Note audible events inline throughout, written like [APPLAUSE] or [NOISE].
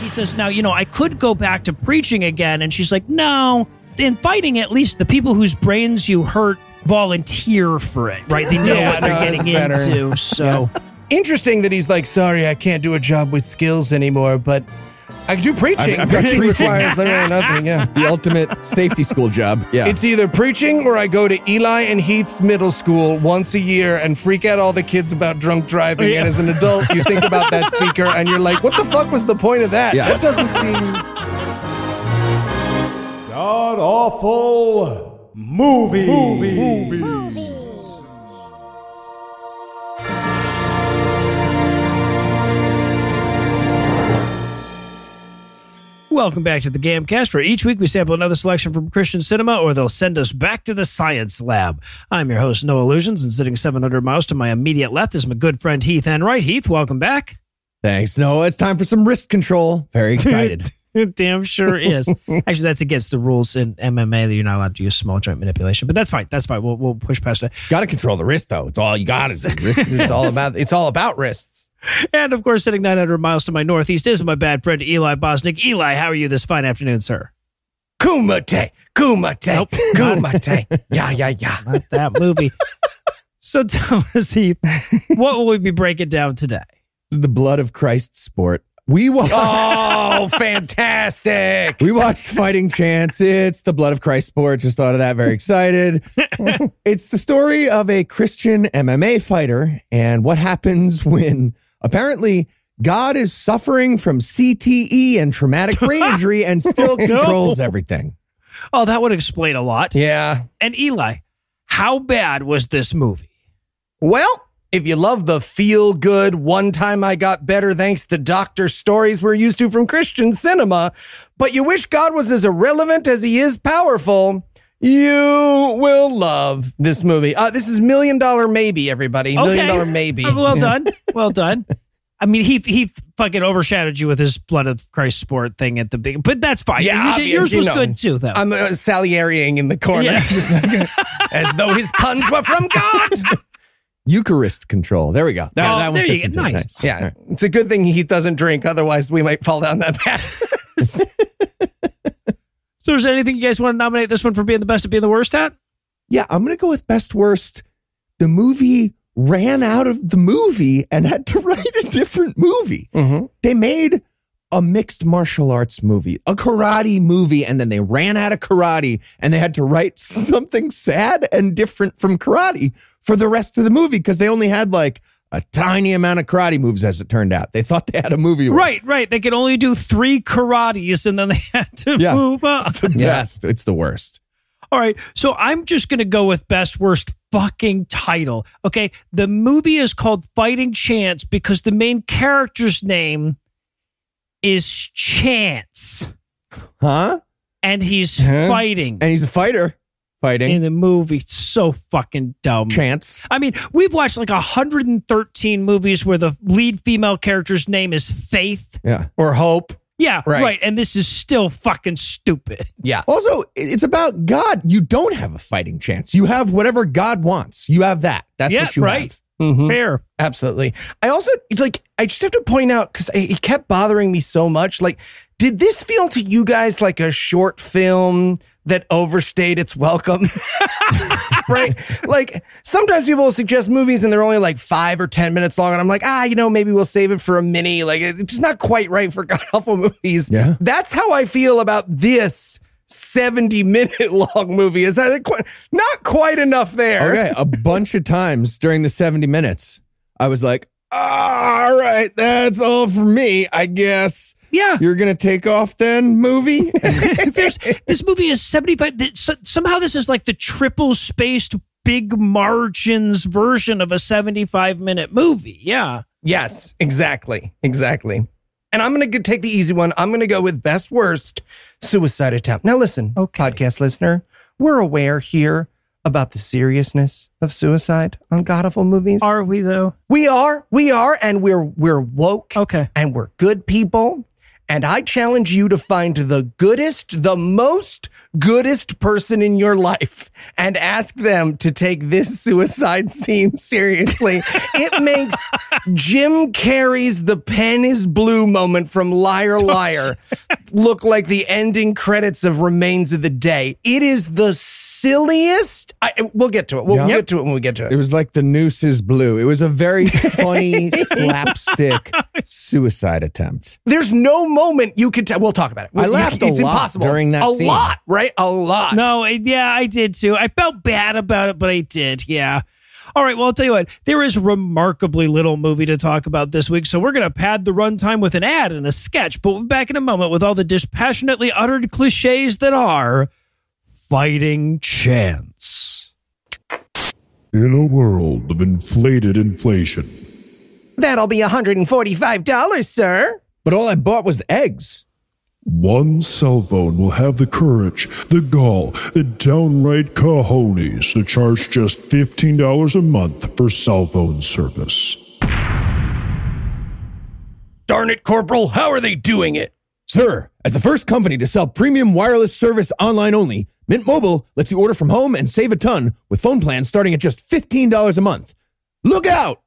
He says, now, you know, I could go back to preaching again. And she's like, no, in fighting, at least the people whose brains you hurt volunteer for it, right? They know [LAUGHS] Yeah, what they're no, getting into. So, Interesting that he's like, sorry, I can't do a job with skills anymore, but I can do preaching. I've- I've got [LAUGHS] Preaching preaching. requires literally nothing. Yeah. The ultimate safety school job. Yeah. It's either preaching or I go to Eli and Heath's middle school once a year and freak out all the kids about drunk driving. Yeah. And as an adult, you think about that [LAUGHS] speaker and you're like, what the fuck was the point of that? Yeah. That doesn't seem. God awful movie movie movie. Welcome back to the Gamcast, where each week we sample another selection from Christian cinema, or they'll send us back to the science lab. I'm your host, Noah Lugeons, and sitting 700 miles to my immediate left is my good friend Heath Enwright. Heath, welcome back. Thanks, Noah. It's time for some wrist control. Very excited. [LAUGHS] Damn sure is. Actually, that's against the rules in MMA that you're not allowed to use small joint manipulation, but that's fine. That's fine. We'll, we'll push past it. got to control the wrist, though. It's all you got to do. Wrist It's all [LAUGHS] about it's all about wrists. And of course, sitting 900 miles to my northeast is my bad friend Eli Bosnick. Eli, how are you this fine afternoon, sir? Kumite, kumite, Nope. [LAUGHS] kumite. Yeah, yeah, yeah. Not that movie. so tell us, Heath, what will we be breaking down today? This is the blood of Christ sport. We watched. Oh, [LAUGHS] fantastic. We watched Fighting Chance. It's the blood of Christ sport. Just thought of that. Very excited. [LAUGHS] it's the story of a Christian MMA fighter and what happens when apparently God is suffering from CTE and traumatic brain [LAUGHS] injury and still controls everything. Oh, that would explain a lot. Yeah. And Eli, how bad was this movie? Well, if you love the feel good, one time I got better thanks to doctor stories we're used to from Christian cinema, but you wish God was as irrelevant as he is powerful, you will love this movie. Uh, this is Million Dollar Maybe, everybody. Okay. Million Dollar Maybe. Uh, [LAUGHS] well done. [LAUGHS] Well done. I mean, he he fucking overshadowed you with his blood of Christ sport thing at the beginning, but that's fine. Yeah, You did- yours obvious, you was know. good too, though. I'm uh, Salieriing in the corner, Yeah. [LAUGHS] like, as though his puns were from God. Eucharist control. There we go. That, Oh, that one there you fits go. into it. Nice. Yeah, it's a good thing he doesn't drink, otherwise we might fall down that path. So, is there anything you guys want to nominate this one for being the best at being the worst at? Yeah, I'm going to go with best worst. The movie ran out of the movie and had to [LAUGHS] write a different movie. Mm-hmm. They made a mixed martial arts movie, a karate movie, and then they ran out of karate and they had to write [LAUGHS] something sad and different from karate for the rest of the movie because they only had like a tiny amount of karate moves as it turned out. They thought they had a movie. worth. Right, right. They could only do three karates and then they [LAUGHS] had to Yeah. move on. It's the best. It's the worst. All right. So I'm just going to go with best worst fucking title. Okay. The movie is called Fighting Chance because the main character's name is Chance Huh? and he's Huh? fighting And he's a fighter fighting. in the movie. It's so fucking dumb. Chance. I mean, we've watched like 113 movies where the lead female character's name is Faith. Yeah. or hope. Yeah, Right. right. And this is still fucking stupid. Yeah. Also, it's about God. You don't have a fighting chance. You have whatever God wants. You have that. That's Yeah, what you right. have. Mhm. Fair. Absolutely. I also like. I just have to point out because it kept bothering me so much. Like, did this feel to you guys like a short film that overstayed its welcome? [LAUGHS] right? Like sometimes people will suggest movies and they're only like five or ten minutes long, and I'm like, ah, you know, maybe we'll save it for a mini. Like, it's just not quite right for [LAUGHS] god awful movies. Yeah. That's how I feel about this. 70 minute [LAUGHS] long movie is that quite, not quite enough there Okay. a bunch of times during the 70 minutes, I was like, all right, that's all for me, I guess. Yeah. You're going to take off then, movie? [LAUGHS] There's, this movie is 75. th- so- Somehow this is like the triple spaced big margins version of a 75 minute movie. Yeah. Yes, exactly. Exactly. And I'm going to take the easy one. I'm going to go with best worst suicide attempt. Now, listen, Okay. podcast listener, we're aware here about the seriousness of suicide on God awful movies. Are we though? we are, we are, and we're we're woke Okay. and we're good people. And I challenge you to find the goodest, the most goodest person in your life and ask them to take this [LAUGHS] suicide scene seriously, it makes Jim Carrey's The Pen is Blue moment from Liar Liar look like the ending credits of Remains of the Day. It is the silliest. I, we'll get to it. We'll, Yeah. we'll get to it when we get to it. It was like the noose is blue. It was a very [LAUGHS] funny slapstick [LAUGHS] suicide attempt. There's no moment you could tell. We'll talk about it. I You- laughed a it's lot impossible. during that A scene. lot, right? A lot. No, it- yeah, I did too. I felt bad about it, but I did. Yeah. All right. Well, I'll tell you what. There is remarkably little movie to talk about this week, so we're going to pad the runtime with an ad and a sketch. But we'll be back in a moment with all the dispassionately uttered cliches that are fighting chance. In a world of inflated inflation, That'll be $145, sir. But all I bought was eggs. one cell phone will have the courage, the gall, the downright cojones to charge just $15 a month for cell phone service. Darn it, Corporal. How are they doing it? Sir, as the first company to sell premium wireless service online only, Mint Mobile lets you order from home and save a ton with phone plans starting at just $15 a month. Look out!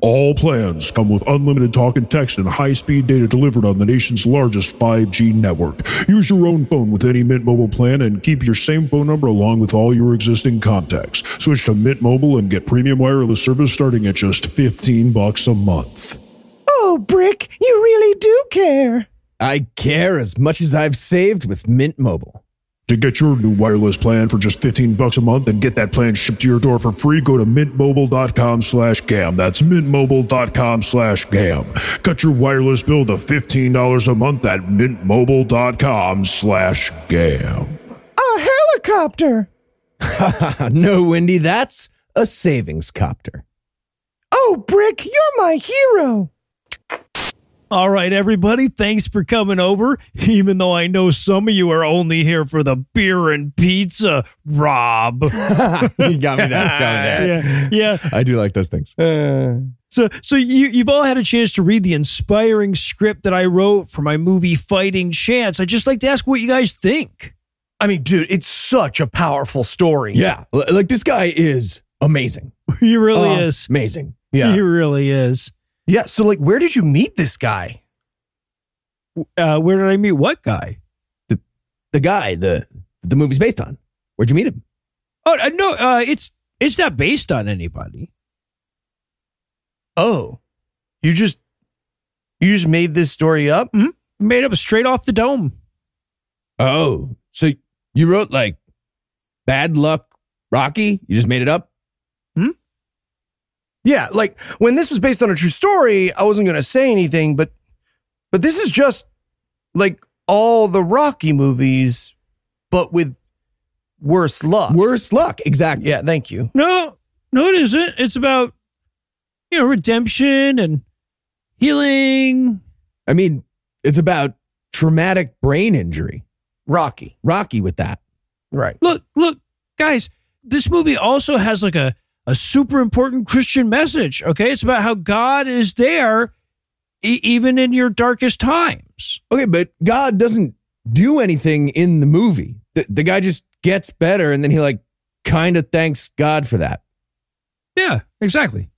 All plans come with unlimited talk and text and high speed data delivered on the nation's largest 5G network. Use your own phone with any Mint Mobile plan and keep your same phone number along with all your existing contacts. Switch to Mint Mobile and get premium wireless service starting at just 15 bucks a month. Oh, Brick, you really do care. I care as much as I've saved with Mint Mobile. To get your new wireless plan for just 15 bucks a month and get that plan shipped to your door for free, go to mintmobile.com slash gam. That's mintmobile.com slash gam. Cut your wireless bill to $15 a month at mintmobile.com slash gam. A helicopter. [LAUGHS] no, Wendy, that's a savings copter. Oh, Brick, you're my hero. All right, everybody. Thanks for coming over. [LAUGHS] Even though I know some of you are only here for the beer and pizza, Rob. [LAUGHS] you got me there. Got me there. [LAUGHS] yeah, yeah. I do like those things. So, so you you've all had a chance to read the inspiring script that I wrote for my movie Fighting Chance. I'd just like to ask what you guys think. I mean, dude, it's such a powerful story. Yeah, like this guy is amazing. He really Uh, is. Amazing. Yeah. He really is. Yeah. So, like, where did you meet this guy? Uh, where did I meet what guy? The the guy the the movie's based on. Where'd you meet him? Oh uh, no, uh, it's it's not based on anybody. Oh, you just you just made this story up? Made up straight off the dome. Oh, so you wrote like bad luck Rocky? You just made it up? Yeah, like when this was based on a true story, I wasn't going to say anything, but but this is just like all the Rocky movies but with worse luck. Worse luck. Exactly. Yeah, thank you. No, no, it isn't. It's about you know redemption and healing. I mean, it's about traumatic brain injury. Rocky. Rocky with that. Right. Look, look, guys. This movie also has like a a super important Christian message. Okay, it's about how God is there e- even in your darkest times. Okay, but God doesn't do anything in the movie. The, the guy just gets better and then he like kind of thanks God for that. Yeah, exactly.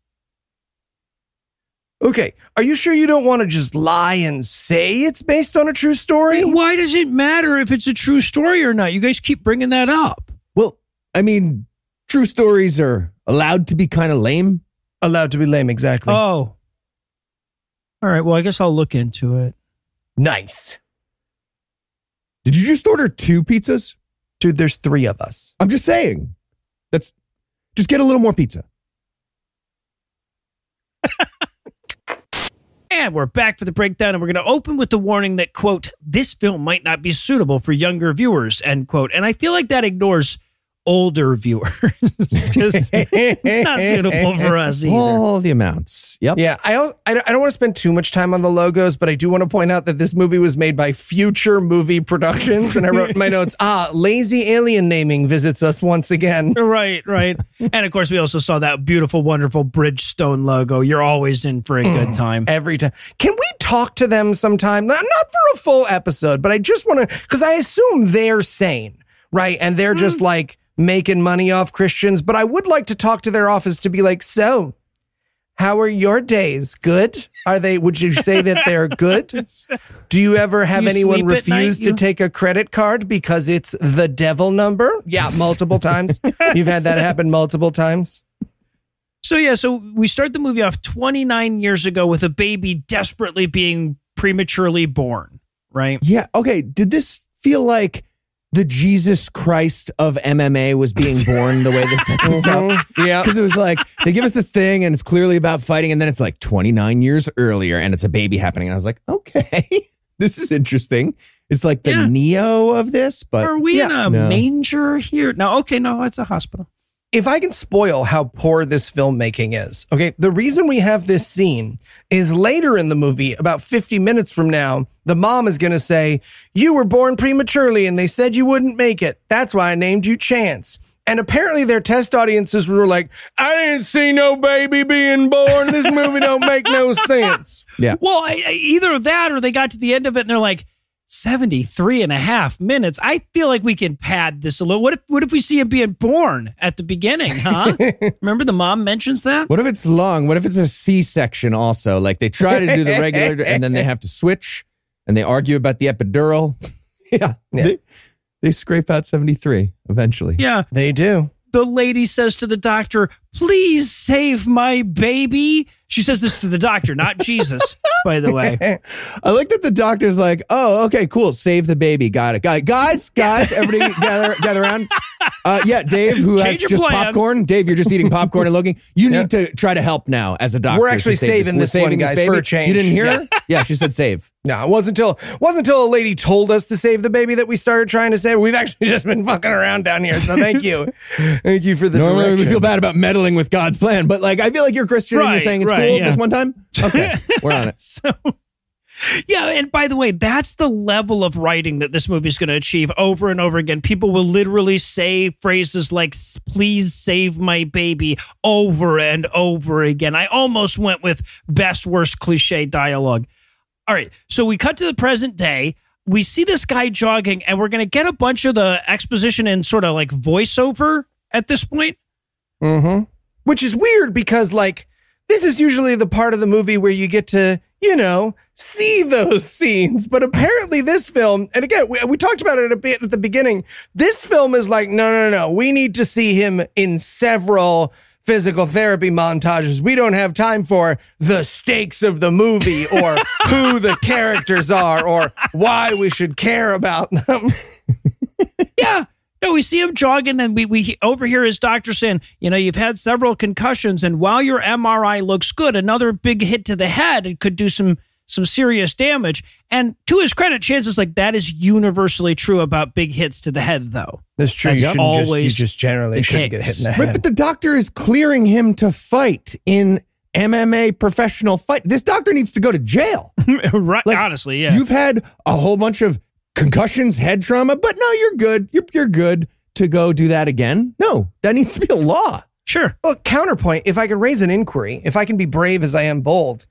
Okay. Are you sure you don't want to just lie and say it's based on a true story? Why does it matter if it's a true story or not? You guys keep bringing that up. Well, I mean, true stories are allowed to be kind of lame. Allowed to be lame, exactly. Oh. All right. Well, I guess I'll look into it. nice. Did you just order two pizzas? Dude, there's three of us. I'm just saying. That's just get a little more pizza. [LAUGHS] And we're back for the breakdown, and we're going to open with the warning that, quote, this film might not be suitable for younger viewers, end quote. And I feel like that ignores older viewers [LAUGHS] because it's not suitable for us either. All the amounts. Yep. Yeah, I don't, I don't, want to spend too much time on the logos, but I do want to point out that this movie was made by Future Movie Productions, and I wrote in my notes, [LAUGHS] ah, lazy alien naming visits us once again. Right, right. and of course, we also saw that beautiful, wonderful Bridgestone logo. You're always in for a good time. Every time. Can we talk to them sometime? Not not for a full episode, but I just want to because I assume they're sane, right? And they're just like making money off Christians. But I would like to talk to their office to be like, so how are your days? Good? Are they? Would you say that they're good? [LAUGHS] Do you ever have you anyone at night, refuse to take a credit card because it's the devil number? Yeah, multiple times. [LAUGHS] You've had that happen multiple times. So yeah, so we start the movie off 29 years ago with a baby desperately being prematurely born, right? Yeah. Okay. Did this feel like the Jesus Christ of MMA was being born the way this up? Mhm. Yeah. Because it was like they give us this thing and it's clearly about fighting, and then it's like 29 years earlier and it's a baby happening. And I was like, okay, [LAUGHS] this is interesting. It's like the Yeah. Neo of this, but Are we in a No. manger here? No, okay, no, it's a hospital. If I can spoil how poor this filmmaking is, okay, the reason we have this scene is later in the movie, about 50 minutes from now, the mom is going to say, You were born prematurely and they said you wouldn't make it. That's why I named you Chance. And apparently their test audiences were like, I didn't see no baby being born. This movie don't make no [LAUGHS] sense. Yeah. Well, I, I- either that or they got to the end of it and they're like, 73 and a half minutes. I feel like we can pad this a little. What if, what if we see him being born at the beginning, huh? [LAUGHS] Remember the mom mentions that? what if it's long? What if it's a C section also? Like they try to do the regular and then they have to switch and they argue about the epidural. [LAUGHS] yeah. Yeah. They, they scrape out 73 eventually. Yeah. They do. The lady says to the doctor, please save my baby. She says this to the doctor, not Jesus, [LAUGHS] by the way. [LAUGHS] I like that the doctor's like, oh, okay, cool. Save the baby. Got it. Got it. Guys, guys, everybody gather gather around. Uh, yeah, Dave, who has Change your just plan. popcorn. Dave, you're just eating popcorn and [LAUGHS] looking. You need to try to help now as a doctor. We're actually saving We're this one, saving guys, baby. for a change. You didn't hear Yeah. her? Yeah, she said save. [LAUGHS] No, it wasn't until wasn't until a lady told us to save the baby that we started trying to save. We've actually [LAUGHS] just been fucking around down here. So thank you, thank you for the Normally we direction. feel bad about meddling with God's plan, but like I feel like you're Christian and you're saying it's right, cool yeah. this one time. Okay, we're on it. So, yeah, and by the way, that's the level of writing that this movie is going to achieve over and over again. People will literally say phrases like "Please save my baby" over and over again. I almost went with best worst cliche dialogue. All right, so we cut to the present day. We see this guy jogging, and we're going to get a bunch of the exposition and sort of like voiceover at this point. Mm-hmm. Which is weird because, like, this is usually the part of the movie where you get to, you know, see those [LAUGHS] scenes. But apparently, this film, and again, we, we talked about it a bit at the beginning, this film is like, no, no, no, we need to see him in several physical therapy montages. We don't have time for the stakes of the movie or [LAUGHS] who the characters are or why we should care about them. [LAUGHS] Yeah. No, we see him jogging, and we we overhear his doctor saying, "You know, you've had several concussions, and while your MRI looks good, another big hit to the head it could do some some serious damage." And to his credit, chances like that is universally true about big hits to the head, though. That's true. That's you shouldn't just, you always just generally the shouldn't get hit in the case. Right, but the doctor is clearing him to fight in MMA professional fight. This doctor needs to go to jail. [LAUGHS] right? Like, honestly, yeah. You've had a whole bunch of concussions, head trauma, but no, you're good. You're you're good to go do that again. No, that needs to be a law. Sure. Well, counterpoint, if I could raise an inquiry, if I can be brave as I am bold,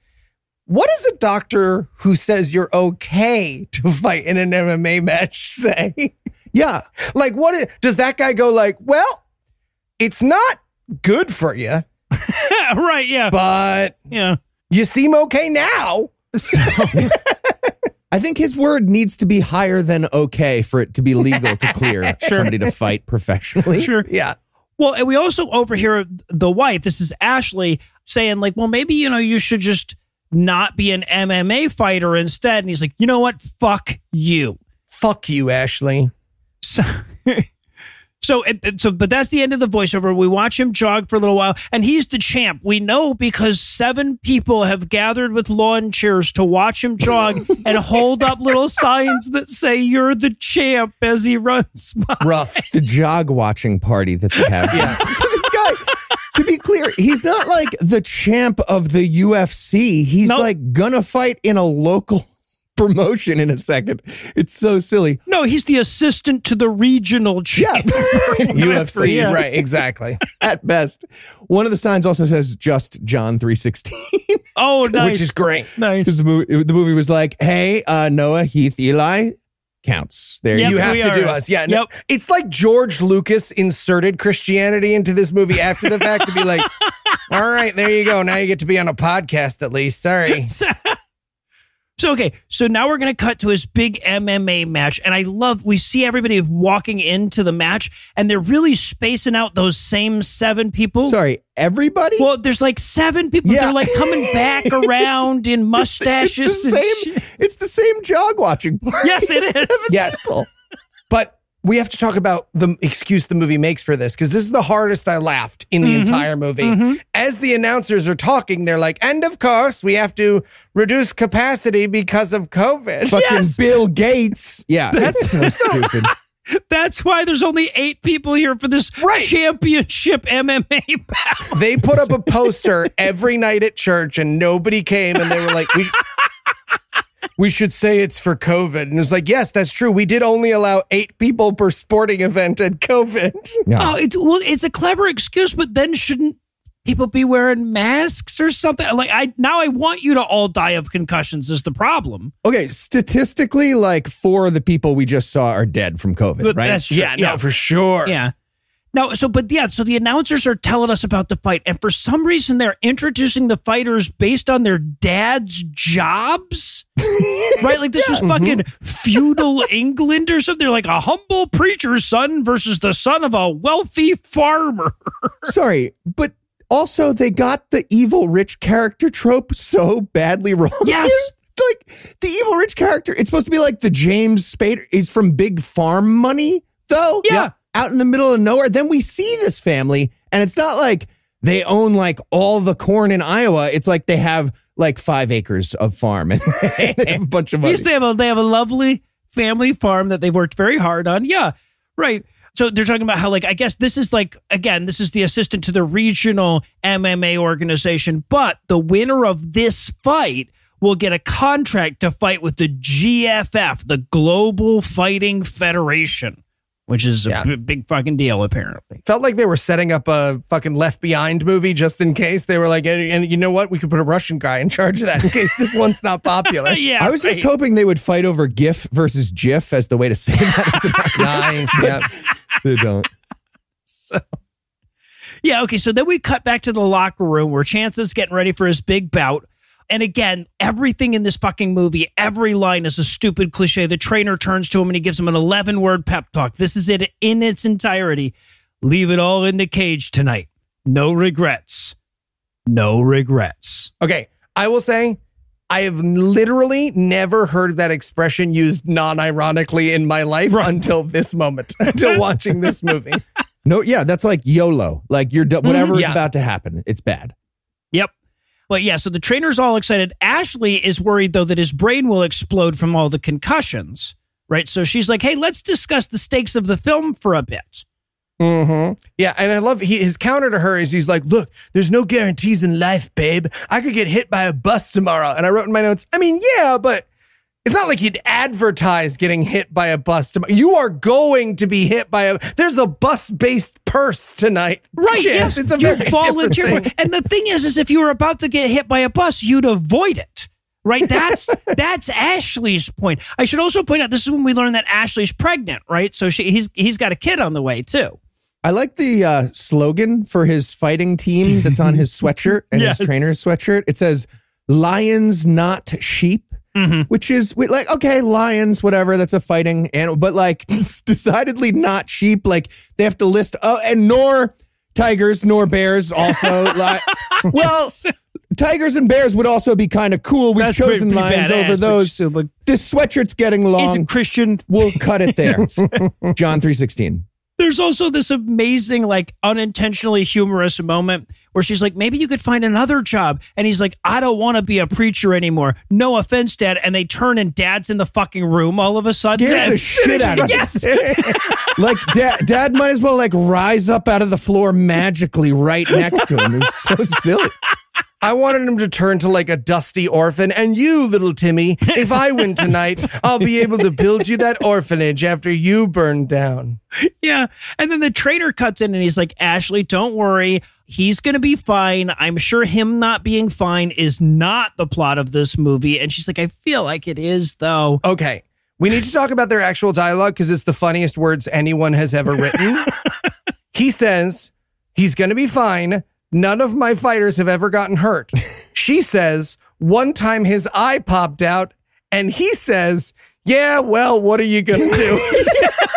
what does a doctor who says you're okay to fight in an MMA match [LAUGHS] say? Yeah, like, what does that guy go like, well, it's not good for you, [LAUGHS] right. Yeah. but yeah. you seem okay now. So, [LAUGHS] I think his word needs to be higher than okay for it to be legal to clear [LAUGHS] somebody to fight professionally. sure. [LAUGHS] Yeah. Well, and we also overhear the wife. This is Ashley saying, like, well, maybe, you know, you should just not be an MMA fighter instead. And he's like, you know what? Fuck you. Fuck you, Ashley. So, [LAUGHS] so, it, it- so, but that's the end of the voiceover. We watch him jog for a little while, and he's the champ. We know because seven people have gathered with lawn chairs to watch him jog [LAUGHS] and hold up little signs that say "You're the champ" as he runs by. Rough. The jog watching party that they have. Yeah. [LAUGHS] this guy, to be clear, he's not like the champ of the UFC. He's Nope. like gonna fight in a local promotion in a second. It's so silly. No, he's the assistant to the regional Yeah. [LAUGHS] [LAUGHS] champ. UFC, Yeah. right? Exactly. At best. One of the signs also says just John 316. [LAUGHS] Oh, nice. Which is great. nice. Because the movie, the movie was like, hey, uh, Noah, Heath, Eli counts. There Yep, you you have to are. do us. Yeah. No, Yep. It's like George Lucas inserted Christianity into this movie after the fact to be like, all right, there you go. Now you get to be on a podcast at least. Sorry. So okay, so now we're gonna cut to his big MMA match, and I love we see everybody walking into the match, and they're really spacing out those same seven people. Sorry, everybody? Well, there's like seven people. Yeah. They're like coming back [LAUGHS] around in mustaches. it's the and same. shit. It's the same jog watching. party. Yes, it is. Seven Yes. people. But we have to talk about the excuse the movie makes for this because this is the hardest I laughed in the Mm-hmm. entire movie. As the announcers are talking, they're like, and of course, we have to reduce capacity because of COVID. Fucking Yes. Bill Gates. Yeah, That's so [LAUGHS] stupid. That's why there's only eight people here for this Right. championship MMA battle. they put up a [LAUGHS] poster every night at church and nobody came and they were like we we should say it's for covid and it's like yes that's true we did only allow eight people per sporting event at covid Yeah. Oh, it's well, it's a clever excuse, but then shouldn't people be wearing masks or something? Like I now I want you to all die of concussions is the problem. Okay, statistically, like four of the people we just saw are dead from COVID, But right? that's true. yeah no for sure Yeah. Now, so, but yeah, so the announcers are telling us about the fight, and for some reason, they're introducing the fighters based on their dad's jobs, [LAUGHS] right? Like this was fucking mm-hmm. feudal [LAUGHS] England or something. They're like a humble preacher's son versus the son of a wealthy farmer. [LAUGHS] Sorry, but also they got the evil rich character trope so badly wrong. Yes. like the evil rich character, it's supposed to be like the James Spader is from Big Farm Money, though. Yeah. Out in the middle of nowhere. Then we see this family, and it's not like they own like all the corn in Iowa. It's like they have like five acres of farm [LAUGHS] and a bunch of money. Yes, they have a they have a lovely family farm that they've worked very hard on. Yeah, right. So they're talking about how like I guess this is like again this is the assistant to the regional MMA organization, but the winner of this fight will get a contract to fight with the GFF, the Global Fighting Federation, which is a Yeah. b- big fucking deal apparently. felt like they were setting up a fucking left behind movie just in case they were like and, and you know what we could put a russian guy in charge of that in case this one's not popular [LAUGHS] yeah, I was just hoping they would fight over GIF versus GIF as the way to say that. As a- [LAUGHS] nice yeah they don't. So, yeah, okay. So then we cut back to the locker room where Chance is getting ready for his big bout. And again, everything in this fucking movie, every line is a stupid cliche. The trainer turns to him and he gives him an 11 word pep talk. This is it in its entirety. Leave it all in the cage tonight. No regrets. No regrets. Okay, I will say I have literally never heard that expression used non-ironically in my life until this moment, [LAUGHS] until watching this movie. No, yeah, that's like YOLO. Like you're whatever mm-hmm. is Yeah. about to happen, it's bad. But yeah, so the trainer's all excited. Ashley is worried though that his brain will explode from all the concussions, right? So she's like, "Hey, let's discuss the stakes of the film for a bit." Mm-hmm. Yeah, and I love he, his counter to her is he's like, "Look, there's no guarantees in life, babe. I could get hit by a bus tomorrow." And I wrote in my notes, "I mean, yeah, but it's not like you'd advertise getting hit by a bus tomorrow. You are going to be hit by a. There's a bus-based purse tonight, Right? Yes, Yes, it's a you very volunteer. thing. And the thing is, is if you were about to get hit by a bus, you'd avoid it. Right? That's [LAUGHS] that's Ashley's point. I should also point out this is when we learn that Ashley's pregnant, right? So she he's he's got a kid on the way too. I like the uh, slogan for his fighting team that's on his [LAUGHS] sweatshirt and Yes. his trainer's sweatshirt. It says "Lions, not sheep," Mm-hmm. which is we- like okay, lions, whatever. That's a fighting animal, but like [LAUGHS] decidedly not sheep. Like they have to list oh, and nor tigers nor bears. Also, [LAUGHS] like well, tigers and bears would also be kind of cool. We've That's chosen pretty- pretty lions badass, over those. still, like, This sweatshirt's getting long. Christian We'll cut it there. [LAUGHS] John three sixteen. There's also this amazing, like, unintentionally humorous moment where she's like, maybe you could find another job. And he's like, I don't want to be a preacher anymore. No offense, Dad. And they turn and Dad's in the fucking room all of a sudden. Scared the shit [LAUGHS] out of. Yes. [LAUGHS] [LAUGHS] like dad, dad might as well like rise up out of the floor magically right next to him. It was so silly. I wanted him to turn to like a dusty orphan. And you, little Timmy, if I win [LAUGHS] tonight, I'll be able to build you that orphanage after you burn down. Yeah. And then the trainer cuts in and he's like, Ashley, don't worry. He's going to be fine. I'm sure him not being fine is not the plot of this movie. And she's like, I feel like it is, though. Okay. We need to talk about their actual dialogue because it's the funniest words anyone has ever written. [LAUGHS] he says, he's going to be fine. None of my fighters have ever gotten hurt. [LAUGHS] She says, one time his eye popped out. And he says, yeah, well, what are you going [LAUGHS] to do?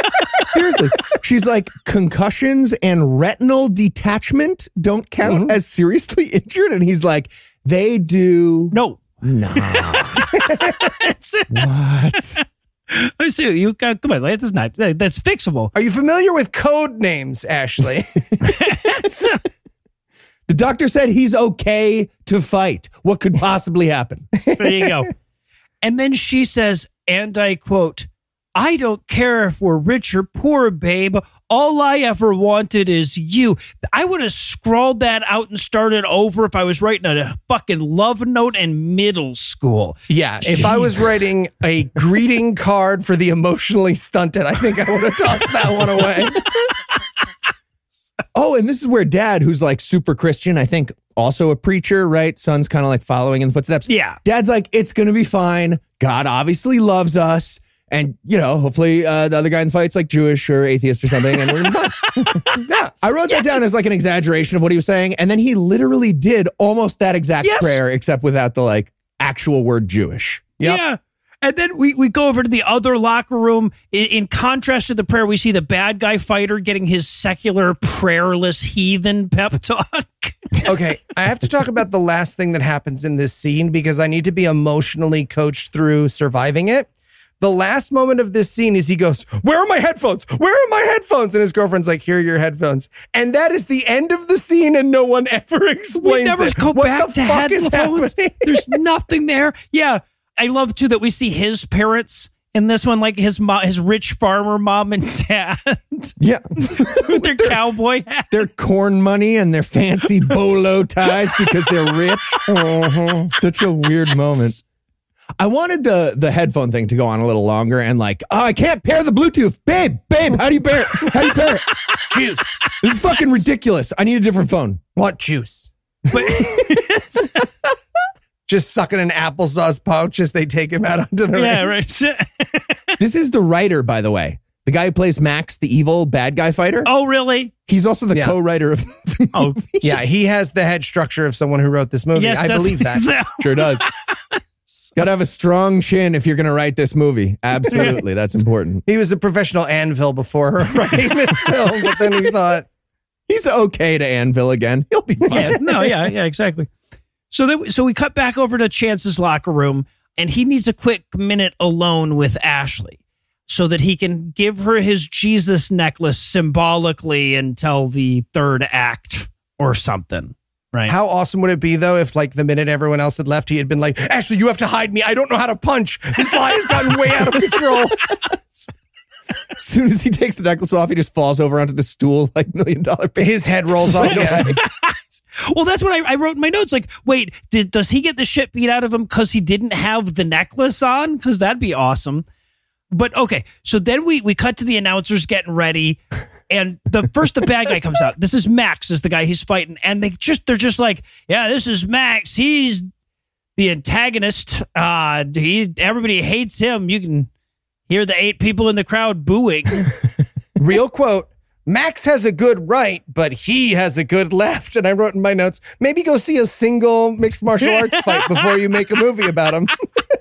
[LAUGHS] Seriously, she's like concussions and retinal detachment don't count as seriously injured, and he's like, they do. No. Nah. what? I see you. uh, Come on, that's not that's fixable. Are you familiar with code names, Ashley? The doctor said he's okay to fight. What could possibly happen? [LAUGHS] there you go. And then she says, and I quote, I don't care if we're rich or poor, babe. All I ever wanted is you. I would have scrawled that out and started over if I was writing a fucking love note in middle school. Yeah, if I was writing a greeting card for the emotionally stunted, I think I would have tossed that one away. [LAUGHS] Oh, and this is where dad, who's like super Christian, I think also a preacher, right? Son's kind of like following in the footsteps. Yeah. Dad's like, it's going to be fine. God obviously loves us. And, you know, hopefully uh, the other guy in the fight's like Jewish or atheist or something. And we're going to be fine. [LAUGHS] Yeah. I wrote that down as like an exaggeration of what he was saying. And then he literally did almost that exact Yes. prayer, except without the like actual word Jewish. Yep. Yeah. And then we, we go over to the other locker room. In, in contrast to the prayer, we see the bad guy fighter getting his secular, prayerless heathen pep [LAUGHS] talk. Okay, I have to talk about the last thing that happens in this scene because I need to be emotionally coached through surviving it. The last moment of this scene is he goes, Where are my headphones? Where are my headphones? And his girlfriend's like, Here are your headphones. And that is the end of the scene, and no one [LAUGHS] ever explains we never it. go What back the to headphones. There's nothing there. Yeah. I love too that we see his parents in this one, like his mom, his rich farmer mom and dad [LAUGHS] Yeah. with their [LAUGHS] cowboy hats. their corn money and their fancy [LAUGHS] bolo ties because they're rich. Such a weird moment. I wanted the the headphone thing to go on a little longer and like, oh, I can't pair the Bluetooth. Babe, babe, how do you pair it? How do you pair it? Juice. This is fucking ridiculous. I need a different phone. What juice? But Just sucking an applesauce pouch as they take him out onto the yeah, ring. right. [LAUGHS] This is the writer, by the way. The guy who plays Max, the evil bad guy fighter. oh, really? He's also the Yeah. co-writer of the Oh, Yeah, he has the head structure of someone who wrote this movie. yes. I believe [LAUGHS] that. Sure does. [LAUGHS] Got to have a strong chin if you're going to write this movie. Absolutely. That's important. He was a professional anvil before writing this film, but then he thought, He's okay to Anvil again. He'll be fine. yeah, no, yeah, yeah, exactly. So then, so we cut back over to Chance's locker room, and he needs a quick minute alone with Ashley, so that he can give her his Jesus necklace symbolically until the third act or something. Right? how awesome would it be though if like the minute everyone else had left, he had been like, Ashley, you have to hide me. I don't know how to punch. This fly has gotten way out of control. [LAUGHS] As soon as he takes the necklace off, he just falls over onto the stool like million dollar baby. His head rolls off. [LAUGHS] Well, that's what I, I wrote in my notes. Like, wait, did does he get the shit beat out of him because he didn't have the necklace on? Because that'd be awesome. But okay, so then we we cut to the announcers getting ready, and the [LAUGHS] first the bad guy comes out. This is Max, is the guy he's fighting, and they just they're just like, yeah, this is Max. He's the antagonist. Uh, he everybody hates him. You can hear the eight people in the crowd booing. [LAUGHS] Real quote. Max has a good right, but he has a good left. And I wrote in my notes, maybe go see a single mixed martial arts fight before you make a movie about him. [LAUGHS]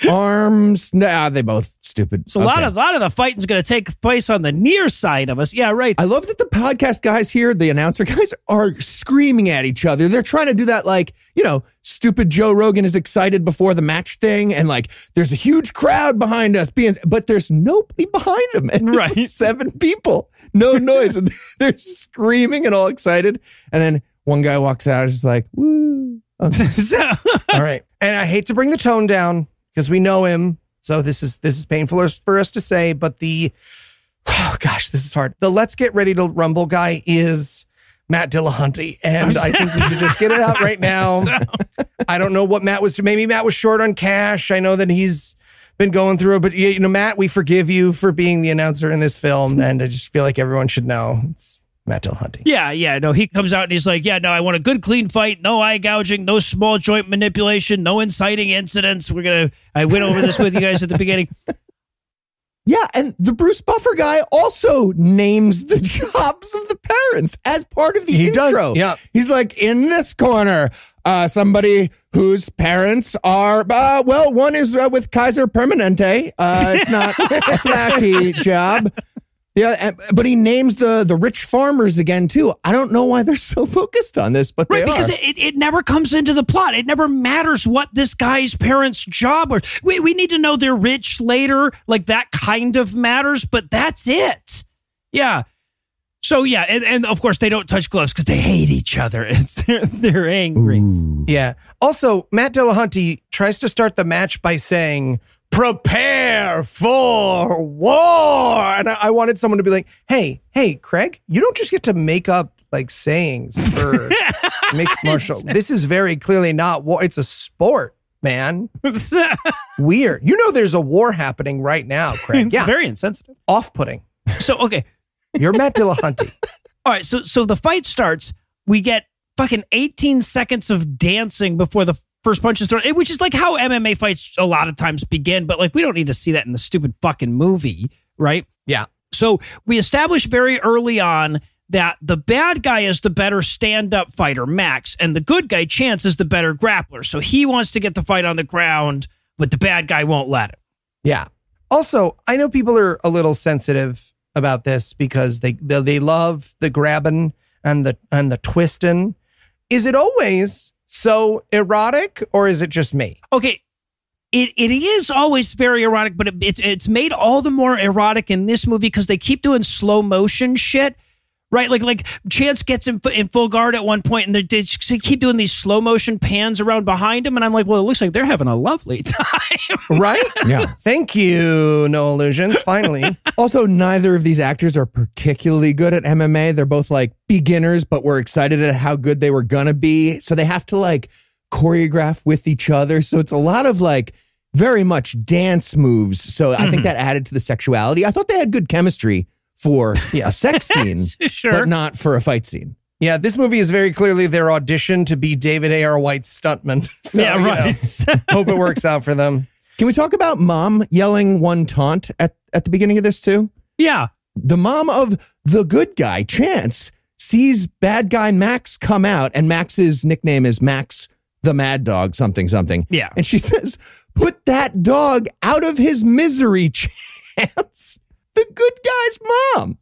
[LAUGHS] Arms. Nah, they both stupid. So a lot of a lot of the fighting's going to take place on the near side of us. Yeah, right. I love that the podcast guys here, the announcer guys, are screaming at each other. They're trying to do that, like, you know, stupid Joe Rogan is excited before the match thing. And like, there's a huge crowd behind us being, but there's nobody behind them. And there's Right. seven people, no noise. and [LAUGHS] they're screaming and all excited. And then one guy walks out and is like, woo. Okay. [LAUGHS] So- All right. And I hate to bring the tone down because we know him. So this is this is painful for us to say, but the oh gosh, this is hard. The let's get ready to rumble guy is Matt Dillahunty, and I think we should just get it out right now. [LAUGHS] I don't know what Matt was. Maybe Matt was short on cash. I know that he's been going through it, but you know, Matt, we forgive you for being the announcer in this film, and I just feel like everyone should know it's Matt Dillahunty. Yeah, yeah. No, he comes out and he's like, yeah, no, I want a good, clean fight. No eye gouging, no small joint manipulation, no inciting incidents. We're going to, I went over this with you guys at the beginning. [LAUGHS] Yeah, and the Bruce Buffer guy also names the [LAUGHS] jobs of the parents as part of the He does, intro. yeah. He's like, in this corner, uh, somebody whose parents are, uh, well, one is uh, with Kaiser Permanente. Uh, it's not [LAUGHS] a flashy job. Yeah, but he names the the rich farmers again too. I don't know why they're [LAUGHS] so focused on this, but Right, they because it, it never comes into the plot. It never matters what this guy's parents' job or we, we need to know they're rich later. Like that kind of matters, but that's it. Yeah. So yeah, and, and of course they don't touch gloves because they hate each other. [LAUGHS] It's they're, they're angry. Yeah. Also, Matt Dillahunty tries to start the match by saying, prepare for war. And I, I wanted someone to be like, hey, hey, Craig, you don't just get to make up like sayings for [LAUGHS] mixed martial. [LAUGHS] This is very clearly not war. It's a sport, man. [LAUGHS] Weird. You know, there's a war happening right now, Craig. it's Yeah. very insensitive. Off putting. So okay, You're Matt Dillahunty. All right, so so the fight starts. We get fucking 18 seconds of dancing before the first punch is thrown, eh, which is like how MMA fights a lot of times begin. But like we don't need to see that in the stupid fucking movie, right? Yeah. So we establish very early on that the bad guy is the better stand-up fighter, Max, and the good guy, Chance, is the better grappler. So he wants to get the fight on the ground, but the bad guy won't let him. Yeah. Also, I know people are a little sensitive about this because they they, they love the grabbing and the and the twisting. Is it always so erotic, or is it just me? okay it, it is always very erotic but it, it's it's made all the more erotic in this movie because they keep doing slow motion shit right like like chance gets in, in full guard at one point and they they just keep doing these slow motion pans around behind him and i'm like well it looks like they're having a lovely [LAUGHS] time Right? [LAUGHS] yeah. Thank you, Noah Lugeons. Finally. [LAUGHS] Also, neither of these actors are particularly good at MMA. They're both like beginners, but we're excited at how good they were gonna be. So they have to like choreograph with each other. So it's a lot of like very much dance moves. So I think mm-hmm. that added to the sexuality. I thought they had good chemistry for [LAUGHS] a sex scene, sure but not for a fight scene. yeah, this movie is very clearly their audition to be David A.R. White's stuntman. [LAUGHS] So, yeah you know, right [LAUGHS] hope it works out for them. Can we talk about mom yelling one taunt at, at the beginning of this too? yeah the mom of the good guy, Chance, sees bad guy Max come out, and Max's nickname is Max the Mad Dog, something, something. Yeah. And she says, Put that dog out of his misery, Chance. The good guy's mom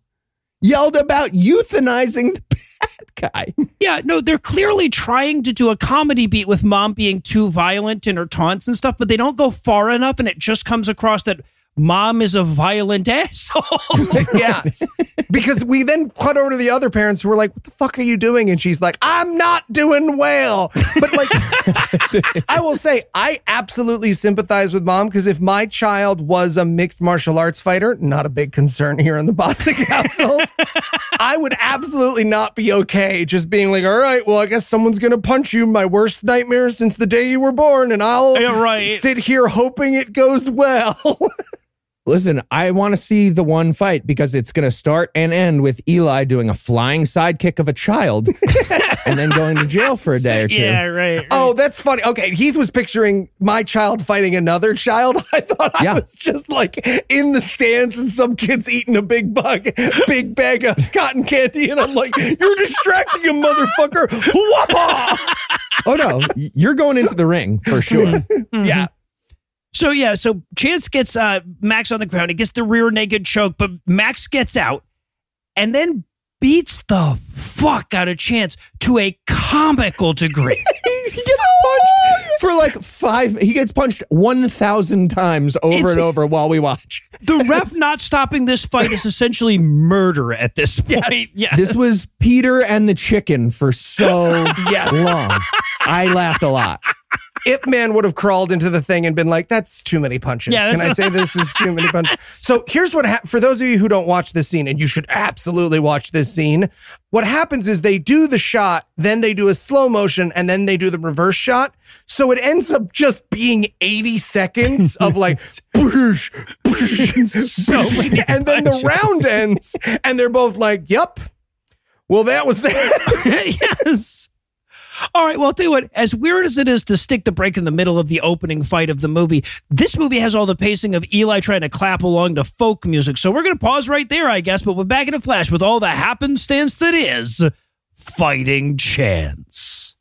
yelled about euthanizing the [LAUGHS] bad guy. Yeah, no, they're clearly trying to do a comedy beat with mom being too violent in her taunts and stuff, but they don't go far enough, and it just comes across that mom is a violent [LAUGHS] asshole. [LAUGHS] yeah. Because we then cut over to the other parents who were like, What the fuck are you doing? And she's like, I'm not doing well. But like, [LAUGHS] I will say, I absolutely sympathize with mom because if my child was a mixed martial arts fighter, not a big concern here in the Bosnick household, I would absolutely not be okay just being like, All right, well, I guess someone's going to punch you, my worst nightmare since the day you were born. And I'll Yeah, right. sit here hoping it goes well. Listen, I want to see the one fight because it's going to start and end with Eli doing a flying sidekick of a child [LAUGHS] and then going to jail for a day or two. yeah, right. right. Oh, that's funny. Okay, Heath was picturing my child fighting another child. [LAUGHS] I thought I Yeah. was just like in the stands and some kid's eating a big bug, big bag of cotton candy, and I'm like, "You're distracting him, motherfucker!" Whoppa! Oh, no. You're going into the ring for sure. [LAUGHS] Yeah, So yeah, so Chance gets uh, Max on the ground. He gets the rear naked choke, but Max gets out and then beats the fuck out of Chance to a comical degree. [LAUGHS] he gets punched for like five. He gets punched 1,000 times over It's- and over while we watch. the ref [LAUGHS] not stopping this fight is essentially murder at this point. Yes. This was Peter and the chicken for so [LAUGHS] Yes. long. I laughed a lot. Ip Man would have crawled into the thing and been like, "That's too many punches." Yeah, Can I say this is too many punches? [LAUGHS] So here's what hap for those of you who don't watch this scene, and you should absolutely watch this scene. What happens is they do the shot, then they do a slow motion, and then they do the reverse shot. So it ends up just being 80 seconds of like, [LAUGHS] boosh, boosh, [LAUGHS] So and then the punches. round ends, and they're both like, "Yep." Well, that was that. yes. All right. Well, I'll tell you what, as weird as it is to stick the break in the middle of the opening fight of the movie, this movie has all the pacing of Eli trying to clap along to folk music. So we're going to pause right there, I guess, but we're back in a flash with all the happenstance that is fighting chance.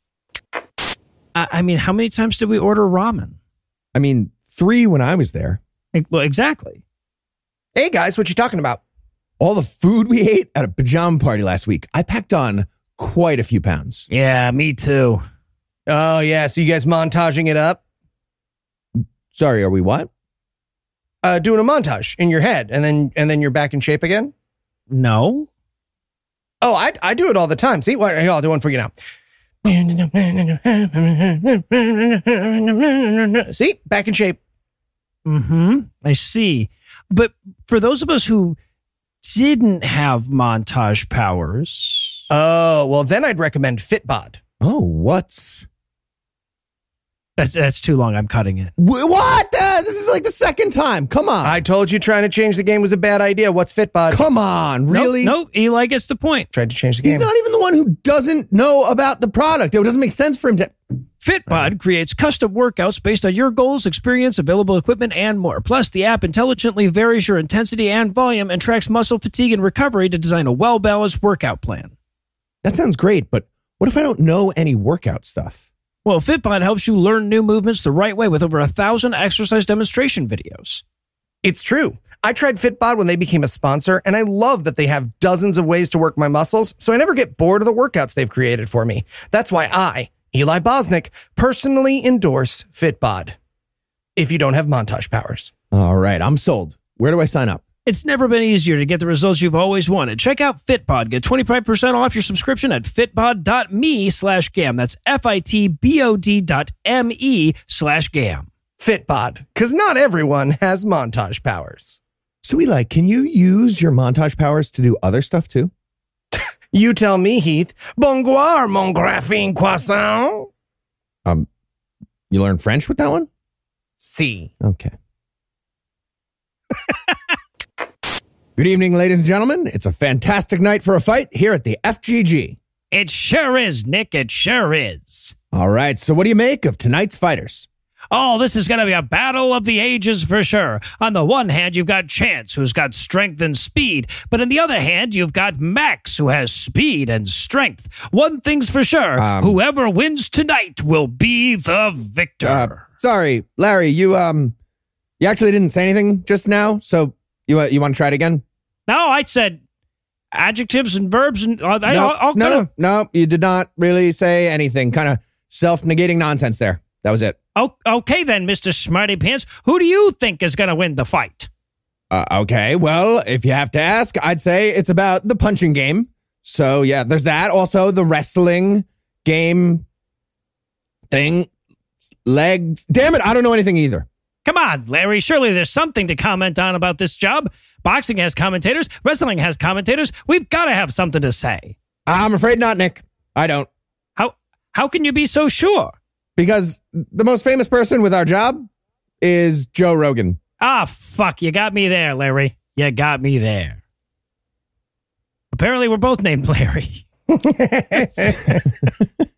I, I mean, how many times did we order ramen? I mean, three when I was there. Well, exactly. hey guys, what you talking about? All the food we ate at a pajama party last week, I packed on quite a few pounds. Yeah, me too. Oh yeah, so you guys montaging it up, Sorry, are we what? uh, doing a montage in your head, and then and then you're back in shape again. No. Oh, I I do it all the time. See, what? Here, I'll do one for you now. See, back in shape. Hmm. I see. But for those of us who didn't have montage powers, Oh well, then I'd recommend Fitbod. Oh, what's that's that's too long. I'm cutting it. Wh- what? Uh, this is like the second time. Come on, I told you trying to change the game was a bad idea. What's Fitbod? come on, really? Nope, nope. Eli gets the point. Tried to change the game. He's game. not even the one who doesn't know about the product. It doesn't make sense for him to. Fitbod creates custom workouts based on your goals, experience, available equipment, and more. Plus, the app intelligently varies your intensity and volume and tracks muscle fatigue and recovery to design a well balanced workout plan. That sounds great, but what if I don't know any workout stuff? Well, Fitbod helps you learn new movements the right way with over a thousand exercise demonstration videos. It's true. I tried Fitbod when they became a sponsor, and I love that they have dozens of ways to work my muscles, so I never get bored of the workouts they've created for me. That's why I, Eli Bosnick, personally endorse Fitbod. If you don't have montage powers. All right, I'm sold. Where do I sign up? It's never been easier to get the results you've always wanted. Check out Fitbod. Get 25% off your subscription at fitbod.me slash gam. That's F-I-T-B-O-D dot M-E slash gam. Fitbod, because not everyone has montage powers. So, Eli, can you use your montage powers to do other stuff too? [LAUGHS] You tell me, Heath. Bonsoir, mon graphine croissant. Um, you learn French with that one? See. Okay. [LAUGHS] Good evening, ladies and gentlemen. It's a fantastic night for a fight here at the FGG. It sure is, Nick. It sure is. All right, so what do you make of tonight's fighters? Oh, this is going to be a battle of the ages for sure. On the one hand, you've got Chance, who's got strength and speed. But on the other hand, you've got Max, who has speed and strength. One thing's for sure Um, whoever wins tonight will be the victor. Uh, sorry, Larry, you um, you actually didn't say anything just now, so you uh, you want to try it again? no, I said adjectives and verbs, and uh, I, no, I'll, I'll no, kinda- no, you did not really say anything. Kind of self-negating nonsense there. That was it. Oh, okay then, Mr. Smarty Pants. Who do you think is going to win the fight? Uh, okay, well, if you have to ask, I'd say it's about the punching game. So yeah, there's that. Also, the wrestling game thing, legs. Damn it, I don't know anything either. Come on, Larry. Surely there's something to comment on about this job. Boxing has commentators, wrestling has commentators. We've got to have something to say. I'm afraid not, Nick. I don't. How how can you be so sure? Because the most famous person with our job is Joe Rogan. Ah, fuck, you got me there, Larry. You got me there. Apparently, we're both named [LAUGHS] Larry. [LAUGHS]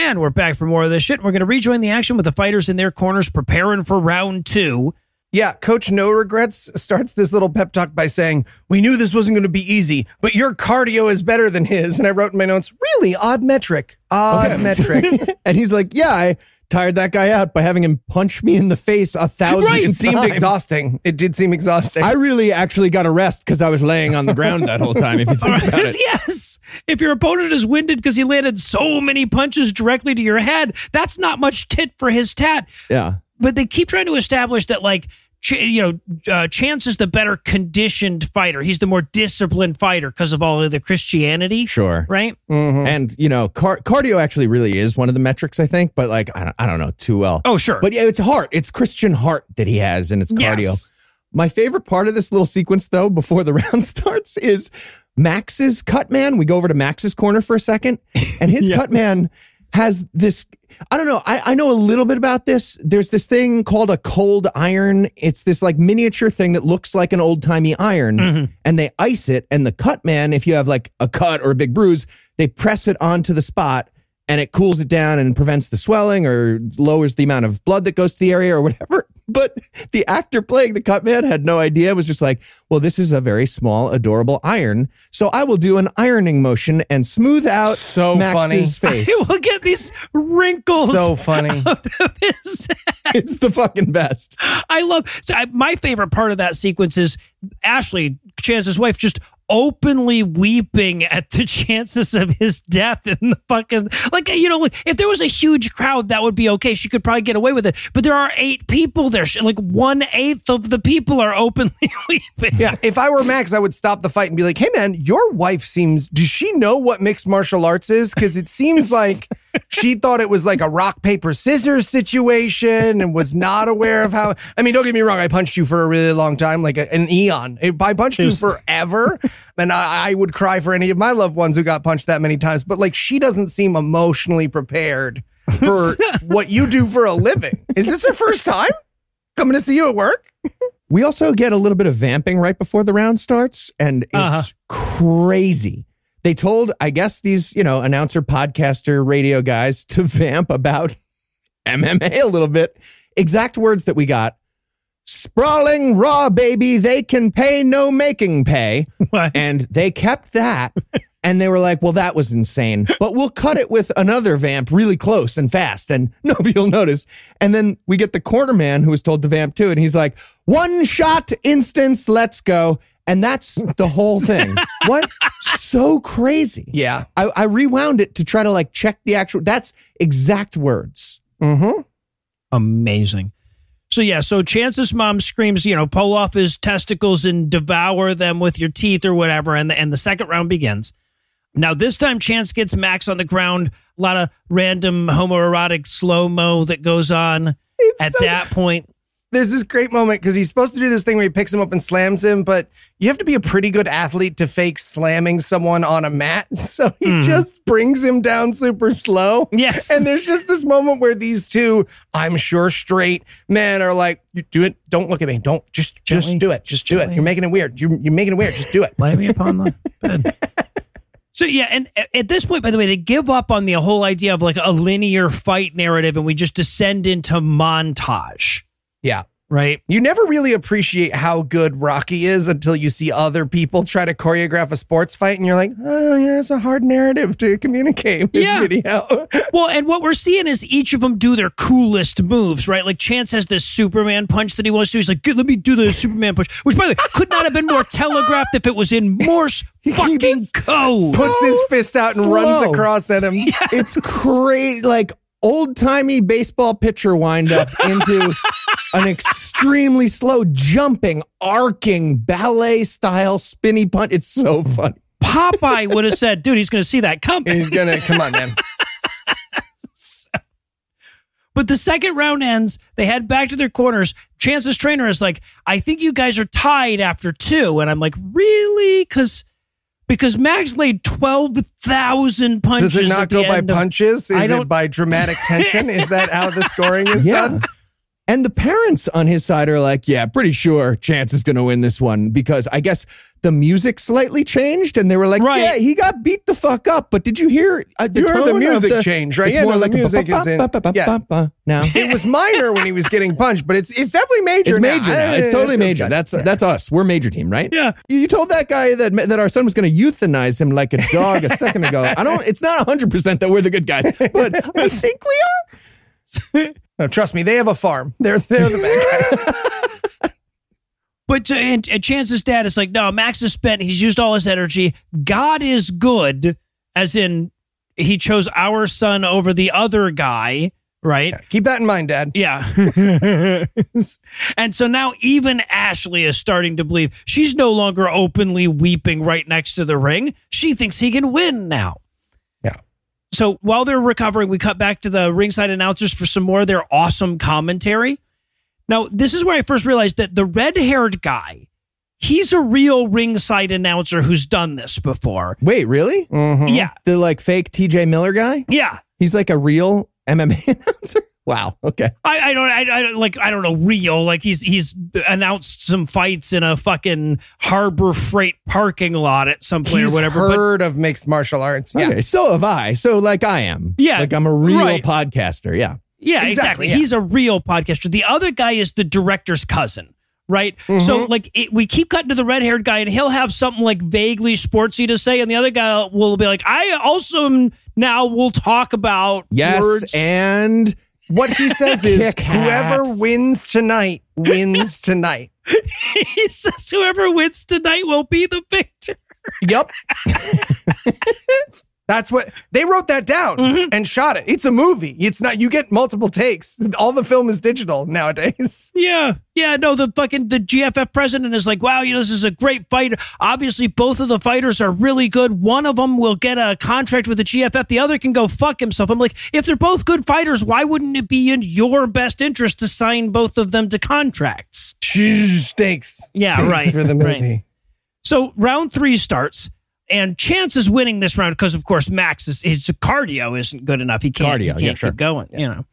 and we're back for more of this shit. We're going to rejoin the action with the fighters in their corners preparing for round two. Yeah, Coach No Regrets starts this little pep talk by saying, We knew this wasn't going to be easy, but your cardio is better than his. And I wrote in my notes, Really odd metric. Odd Okay. metric. [LAUGHS] and he's like, "Yeah, I tired that guy out by having him punch me in the face a thousand right. It times." seemed exhausting. It did seem exhausting. I really actually got a rest because I was laying on the ground that whole time. If you [LAUGHS] think about it, [LAUGHS] yes. If your opponent is winded because he landed so many punches directly to your head, that's not much tit for his tat. yeah. But they keep trying to establish that, like, Ch- you know, uh, Chance is the better conditioned fighter. He's the more disciplined fighter because of all of the Christianity, Sure. right? Mhm. And you know, car- cardio actually really is one of the metrics, I think. But like, I don't, I don't know too well. Oh, sure. But yeah, it's heart. It's Christian heart that he has, and it's cardio. Yes. My favorite part of this little sequence, though, before the [LAUGHS] round starts, is Max's cut man. We go over to Max's corner for a second, and his [LAUGHS] Yes. cut man has this. I don't know. I, I know a little bit about this. There's this thing called a cold iron. It's this like miniature thing that looks like an old timey iron, Mhm. and they ice it. And the cut man, if you have like a cut or a big bruise, they press it onto the spot. And it cools it down and prevents the swelling or lowers the amount of blood that goes to the area or whatever. But the actor playing the cut man had no idea. It was just like, well, this is a very small, adorable iron. So I will do an ironing motion and smooth out So Max's face. [LAUGHS] Look at these wrinkles. So funny. [LAUGHS] out of his it's the fucking best. I love so I, my favorite part of that sequence is Ashley, Chance's wife, just openly weeping at the [LAUGHS] chances of his death in the fucking like you know like if there was a huge crowd that would be okay she could probably get away with it but there are eight people there like one eighth of the people are openly [LAUGHS] weeping Yeah, if I were Max, I would stop the fight and be like, "Hey, man, your wife seems. Does she know what mixed martial arts is? Because it seems like she thought it was like a rock paper scissors situation and was not aware of how. I mean, don't get me wrong. I punched you for a really long time, like a, an eon. If I punched you forever, And I, I would cry for any of my loved ones who got punched that many times. But like, she doesn't seem emotionally prepared for [LAUGHS] what you do for a living. Is this her first time coming to see you at work? We also get a little bit of vamping right before the round starts, and it's Uh-huh. crazy. They told, I guess, these, you know, announcer, podcaster, radio guys [LAUGHS] to vamp about [LAUGHS] MMA a little bit. Exact words that we got sprawling raw baby, they can pay no making pay. [LAUGHS] What? And they kept that. And they were like, well, that was insane, but we'll cut it with another vamp really close and fast and nobody will notice. And then we get the corner man who was told to vamp too. And he's like, one shot instance, let's go. And that's the whole thing. [LAUGHS] what? So crazy. Yeah. I, I rewound it to try to like check the actual, that's exact words. Mm-hmm. amazing. So yeah, so Chance's mom screams, you know, pull off his testicles and devour them with your teeth or whatever, and the, and the second round begins. Now this time, Chance gets Max on the ground. A lot of random homoerotic slow mo that goes on at so- that point. There's this great moment because he's supposed to do this thing where he picks him up and slams him, but you have to be a pretty good athlete to fake slamming someone on a mat. [LAUGHS] So he Mhm. just brings him down super slow. Yes, And there's just this moment where these two, I'm sure straight men are like, you do it. Don't look at me. Don't just, just Gently. do it. Just do it. You're making it weird. You're, you're making it weird. Just do it. lay me upon the [LAUGHS] bed. So yeah, and at this point, by the way, they give up on the whole idea of like a linear fight narrative, and we just descend into montage, Yeah. right? You never really appreciate how good Rocky is until you see other people try to choreograph a sports fight, and you're like, oh, yeah, it's a hard narrative to communicate with Yeah. video. [LAUGHS] Well, and what we're seeing is each of them do their coolest moves, right? Like Chance has this Superman punch that he wants to do. He's like, "Good, let me do the Superman punch, which, by the way, could not have been more telegraphed if it was in Morse [LAUGHS] fucking code. puts his fist out and runs across at him. [LAUGHS] It's crazy, like old timey baseball pitcher wind up into an extremely slow, jumping, arcing, ballet style spinny punt. It's so funny. Popeye would have said, dude, he's going to see that coming. He's gonna come on, man. [LAUGHS] But the second round ends. They head back to their corners. Chance's trainer is like, I think you guys are tied after two. And I'm like, really? Because because Max laid 12,000 punches. Does it not go by punches? Is it by dramatic tension? Is that how the scoring is [LAUGHS] Yeah. done? And the parents on his side are like, yeah, pretty sure Chance is going to win this one because I guess the music slightly changed and they were like, Right. yeah, he got beat the fuck up. But did you hear uh, the You heard the music change, right? It's Yeah, more no, the like music a is in- yeah. now. It was minor when he was getting punched, but it's it's definitely major. It's major now. It's Eh, totally major. That's that's us. We're major team, right? Yeah. You, you told that guy that that our son was going to euthanize him like a dog a second ago. I don't. It's not hundred percent that we're the good guys, but I think we are. [LAUGHS] No, trust me, they have a farm. They're they're the bad guys. [LAUGHS] But uh, and, and Chance's dad is like, no, Max is spent. He's used all his energy. God is good, as in he chose our son over the other guy, right? Keep that in mind, Dad. Yeah. [LAUGHS] and so now even Ashley is starting to believe she's no longer openly weeping right next to the ring. She thinks he can win now. Yeah. So while they're recovering, we cut back to the ringside announcers for some more of their awesome commentary. Now, this is where I first realized that the red haired guy, he's a real ringside announcer who's done this before. Wait, really? Mhm. Yeah. The like fake TJ Miller guy? Yeah. He's like a real MMA [LAUGHS] announcer? Wow. Okay. I, I don't I, I don't like I don't know real like he's he's announced some fights in a fucking Harbor Freight parking lot at some He's or whatever. But heard of mixed martial arts. Yeah. Okay. So have I. So like I am. Yeah, Like I'm a real right. podcaster. Yeah. yeah, exactly. Exactly, yeah. He's a real podcaster. The other guy is the director's cousin. Right, mm-hmm. so like it, we keep cutting to the red-haired guy, and he'll have something like vaguely sportsy to say, and the other guy will be like, "I also now will talk about Yes. words." And What he [LAUGHS] says is whoever wins tonight wins [LAUGHS] tonight. he says, "Whoever wins tonight will be the victor." Yep. [LAUGHS] That's what they wrote that down Mm-hmm. and shot it. It's a movie. It's not you get multiple takes. [LAUGHS] All the film is digital nowadays. Yeah, yeah, no, the fucking the GFF president is like, wow, you know, this is a great fight. Obviously, both of the fighters are really good. One of them will get a contract with the GFF. The other can go fuck himself. I'm like, if they're both good fighters, why wouldn't it be in your best interest to sign both of them to contracts? Stakes. Yeah, Stakes right, For the right. movie. So round three starts. And Chance is winning this round because, of course, Max is his cardio isn't good enough. He can't, he can't yeah, keep sure. going. You know.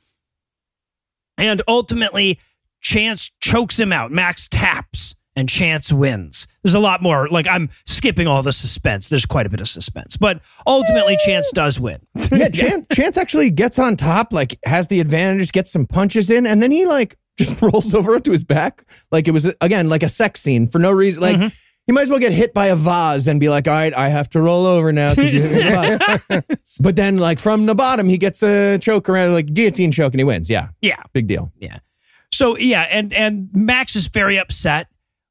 And ultimately, Chance chokes him out. Max taps, and Chance wins. There's a lot more. Like I'm skipping all the suspense. There's quite a bit of suspense, but ultimately, Chance does win. [LAUGHS] yeah, [LAUGHS] Chance, Chance actually gets on top, like has the advantage, gets some punches in, and then he like [LAUGHS] just rolls over onto his back. Like it was again like a sex scene for no reason. Like Mm-hmm. He might as well get hit by a vase and be like, all right, I have to roll over now. 'cause you hit me in the vase." [LAUGHS] but then like from the bottom, he gets a choke around like guillotine choke and he wins. Yeah. Yeah, Big deal. yeah. So yeah, and and Max is very upset.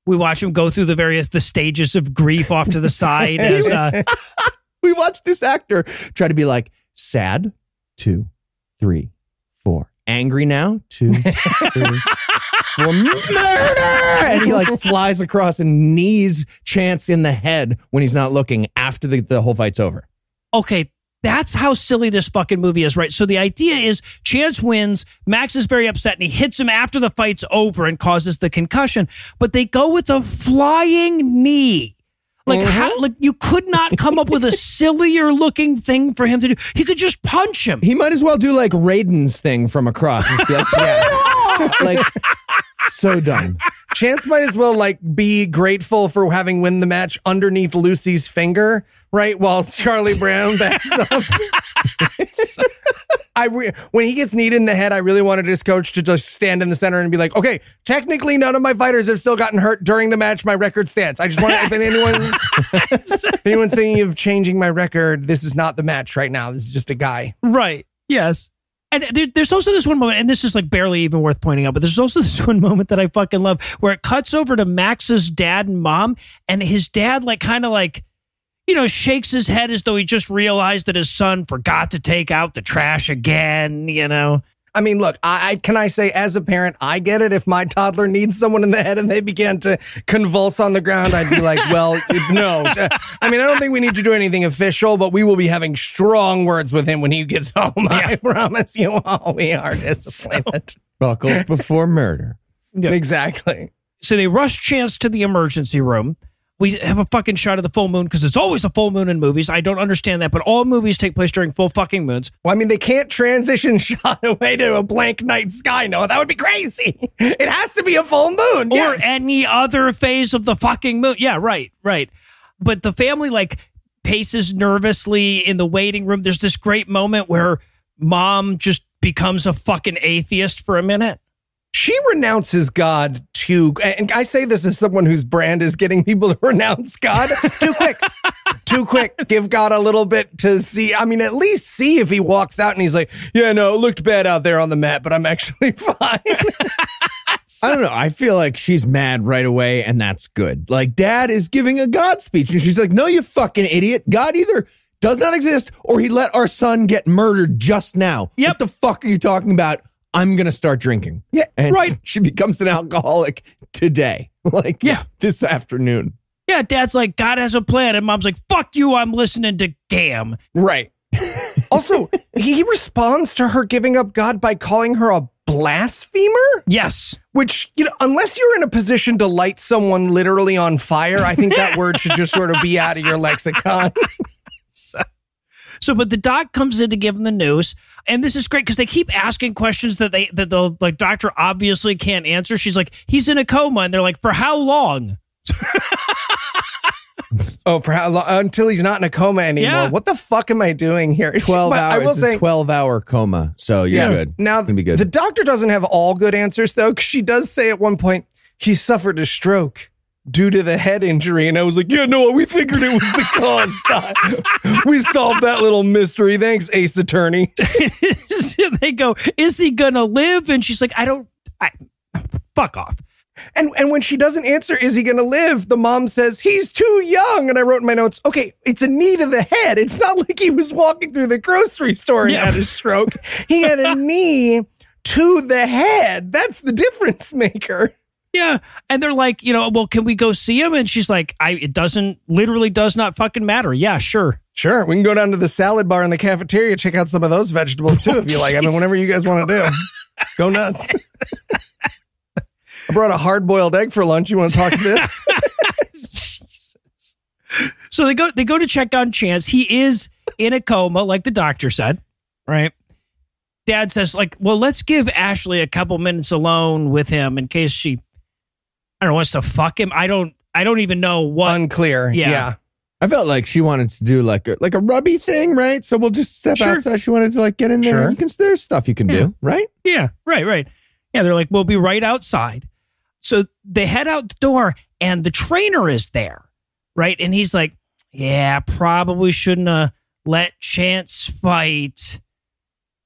We watch him go through the various the stages of grief off to the [LAUGHS] side as uh, [LAUGHS] We watched this actor try to be like sad, two, three, four. Angry now, four. [LAUGHS] Murder! And he like flies across and knees Chance in the head when he's not looking after the, the whole fight's over. okay, that's how silly this fucking movie is, right? So the idea is Chance wins, Max is very upset, and he hits him after the fight's over and causes the concussion. But they go with a flying knee. Like how mm-hmm. like you could not come up with a [LAUGHS] sillier looking thing for him to do. He could just punch him. He might as well do like Raiden's thing from across. Like, [LAUGHS] like so dumb. Chance might as well like be grateful for having win the match underneath Lucy's finger, right? While Charlie Brown [LAUGHS] backs up. [LAUGHS] I re- when he gets kneed in the head, I really wanted his coach to just stand in the center and be like, "Okay, technically, none of my fighters have still gotten hurt during the match. My record stands. I just want if anyone, if anyone's thinking of changing my record, this is not the match right now. This is just a guy. Right. Yes. And there, there's also this one moment, and this is like barely even worth pointing out, but there's also [LAUGHS] this one moment that I fucking love where it cuts over to Max's dad and mom, and his dad, like, kind of like, you know, shakes his head as though he just realized that his son forgot to take out the trash again, you know? I mean, look, I, I can I say as a parent, I get it. If my toddler needs someone in the head and they began to convulse on the ground, I'd be like, well, [LAUGHS] no. I mean, I don't think we need to do anything official, but we will be having strong words with him when he gets home. I promise you all, we are disappointed. Buckles before murder. Exactly. So they rush Chance to the emergency room. We have a fucking shot of the full moon because it's always a full moon in movies. I don't understand that, but all movies take place during full fucking moons. Well, I mean, they can't transition [LAUGHS] shot away to a blank night sky. No, that would be crazy. [LAUGHS] It has to be a full moon. or Yeah. any other phase of the fucking moon. Yeah, right, right. But the family like paces nervously in the waiting room. There's this great moment where mom just becomes a fucking atheist for a minute. she renounces God too. And I say this as someone whose brand is getting people to [LAUGHS] renounce God too quick. too quick. [LAUGHS] Give God a little bit to see. I mean, at least see if he walks out and he's like, yeah, no, it looked bad out there on the mat, but I'm actually [LAUGHS] fine. I don't know. I feel like she's mad right away, and that's good. Like, dad is giving a God speech, and she's like, No, you fucking idiot. God either does not exist, or he let our son get murdered just now. Yep. What the fuck are you talking about? I'm gonna start drinking. Yeah, and right. [LAUGHS] She becomes an alcoholic today, [LAUGHS] like Yeah. this afternoon. Yeah, dad's like, God has a plan. And mom's like, fuck you, I'm listening to Gam. Right. [LAUGHS] also, he responds to her giving up God by calling her a blasphemer, Yes. which, you know, unless you're in a position to light someone literally on fire, I think that word should just sort of be out of your lexicon. So, but the doc comes in to give him the news, and this is great because they keep asking questions that they that the like doctor obviously can't answer. She's like, he's in a coma, and they're like, for how long? [LAUGHS] oh, for how long? Until he's not in a coma anymore. Yeah. What the fuck am I doing here? [LAUGHS] 12 But I will hours, say, a 12 hour coma. So you're Yeah. good. Now, It's gonna be good. the doctor doesn't have all good answers, though, because she does say at one point he suffered a stroke due to the head injury. And I was like, yeah, no, we figured it was the cause. [LAUGHS] We solved that little mystery. Thanks, Ace Attorney. [LAUGHS] they go, is he gonna live? And she's like, I don't. I fuck off. And, and when she doesn't answer, is he going to live? The mom says, he's too young. And I wrote in my notes, okay, it's a knee to the head. It's not like he was walking through the grocery store and Yeah. had a stroke. he had a knee to the head. That's the difference maker. Yeah, and they're like, you know, well, can we go see him? And she's like, I. It doesn't literally does not fucking matter. Yeah, sure. Sure, we can go down to the salad bar in the cafeteria, check out some of those vegetables too, if you like. I mean, whatever you guys want to do, go nuts. I brought a hard boiled egg for lunch. You want to talk to this? Jesus. [LAUGHS] [LAUGHS] So they go they go to check on Chance. He is in a coma, like the doctor said, right? Dad says, like, well, let's give Ashley a couple minutes alone with him in case she I don't know, wants to fuck him. I don't I don't even know what Unclear. Yeah. Yeah. I felt like she wanted to do like a like a rubby thing, right? So we'll just step Sure. outside. She wanted to like get in there. Sure. You can there's stuff you can Yeah. do, right? Yeah, right, right. Yeah, they're like, we'll be right outside. So they head out the door and the trainer is there, right? And he's like, yeah, probably shouldn't have let Chance fight.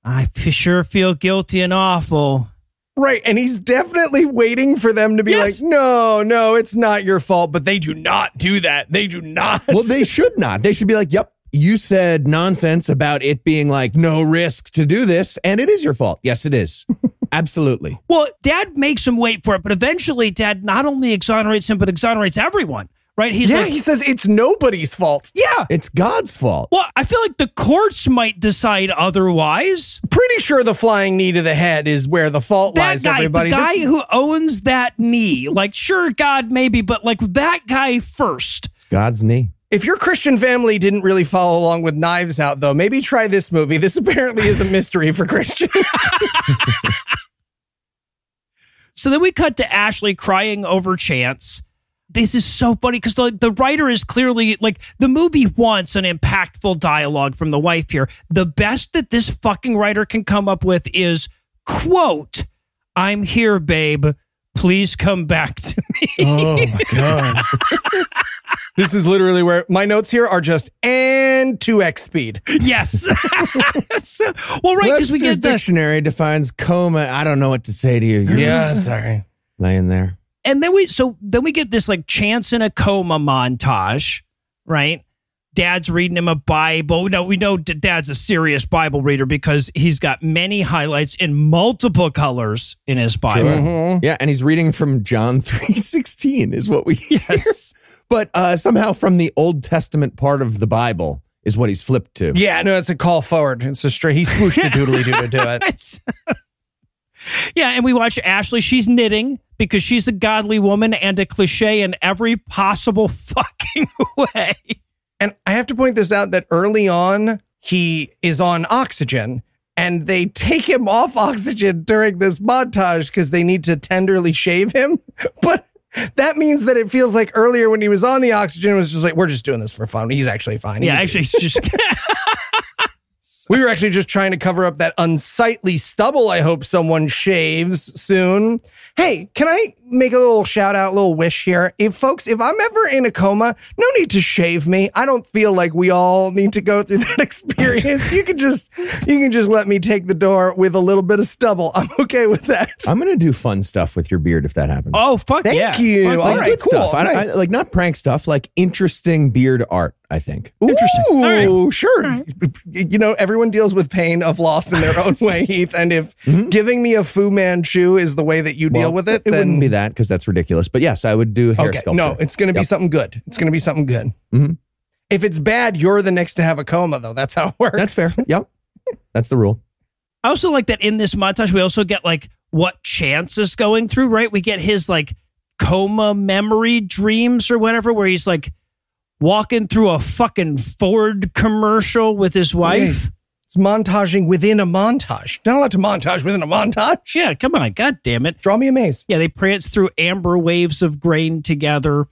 I f- sure feel guilty and awful. Right. And he's definitely waiting for them to be Yes. like, no, no, it's not your fault. But they do not do that. They do not. Well, they should not. They should be like, "Yep, you said nonsense about it being like no risk to do this, and it is your fault." Yes, it is. [LAUGHS] Absolutely. Well, dad makes him wait for it, but eventually dad not only exonerates him, but exonerates everyone, right? He's yeah, like, he says it's nobody's fault. yeah. It's God's fault. Well, I feel like the courts might decide otherwise. Pretty sure the flying knee to the head is where the fault that lies, guy, everybody. the guy is- who owns that knee, like, sure, God, maybe, but like that guy first. It's God's knee. If your Christian family didn't really follow along with Knives Out, though, maybe try this movie. This apparently is a mystery for Christians. [LAUGHS] So then we cut to Ashley crying over Chance. This is so funny because the, the writer is clearly like the movie wants an impactful dialogue from the wife here. The best that this fucking writer can come up with is quote, I'm here, babe. Please come back to me. oh my [LAUGHS] god. this is literally where my notes here are just and 2x speed. yes. [LAUGHS] [LAUGHS] So- well, right, because we get the dictionary defines coma. I don't know what to say to you. You're just sorry. laying there. And then we so then we get this like chance in a coma montage, right? Dad's reading him a Bible. No, we know Dad's a serious Bible reader because he's got many highlights in multiple colors in his Bible. Sure. Mhm. Yeah, and he's reading from John [LAUGHS] 3:16 is what we hear. Yes. But uh, somehow from the Old Testament part of the Bible is what he's flipped to. Yeah, no, it's a call forward. It's a straight. He swooshed a doodly doo to do it. Yeah, and we watch Ashley. She's knitting because she's a godly woman and a cliche in every possible [LAUGHS] fucking way. And I have to point this out that early on, he is on oxygen and they take him off oxygen during this montage because they need to tenderly shave him. [LAUGHS] But that means that it feels like earlier when he was on the oxygen, it was just like, we're just doing this for fun. He's actually fine. Yeah, actually, it's just [LAUGHS] we were actually just trying to cover up that unsightly stubble I hope someone shaves soon. Hey, can I make a little shout out, little wish here? If folks, if I'm ever in a coma, no need to shave me. I don't feel like we all need to go through [LAUGHS] that experience. You can just you can just let me take the door with a little bit of stubble. I'm okay with that. I'm going to do fun stuff with your beard if that happens. oh fuck Thank yeah. you. Fuck All like yeah. right, good cool, stuff. I- I- like not prank stuff, like interesting beard art. I think. Interesting. Ooh, All right. sure. All right. You know, everyone deals with pain of loss in their [LAUGHS] own way, Heath. And if mm-hmm. giving me a Fu Manchu is the way that you deal with it, it then wouldn't be that because that's ridiculous. But yes, I would do hair okay. sculpture. No, it's going to be Yep. something good. It's going to be something good. Mhm. If it's bad, you're the next to have a coma, though. That's how it works. That's fair. Yep. That's the rule. I also like that in this montage, we also get like what Chance is going through, right? We get his like coma memory dreams or whatever, where he's like walking through a fucking Ford commercial with his wife. It's montaging within a montage. Not allowed to montage within a montage. Yeah, come on. God damn it. Draw me a maze. Yeah, they prance through amber waves of grain together.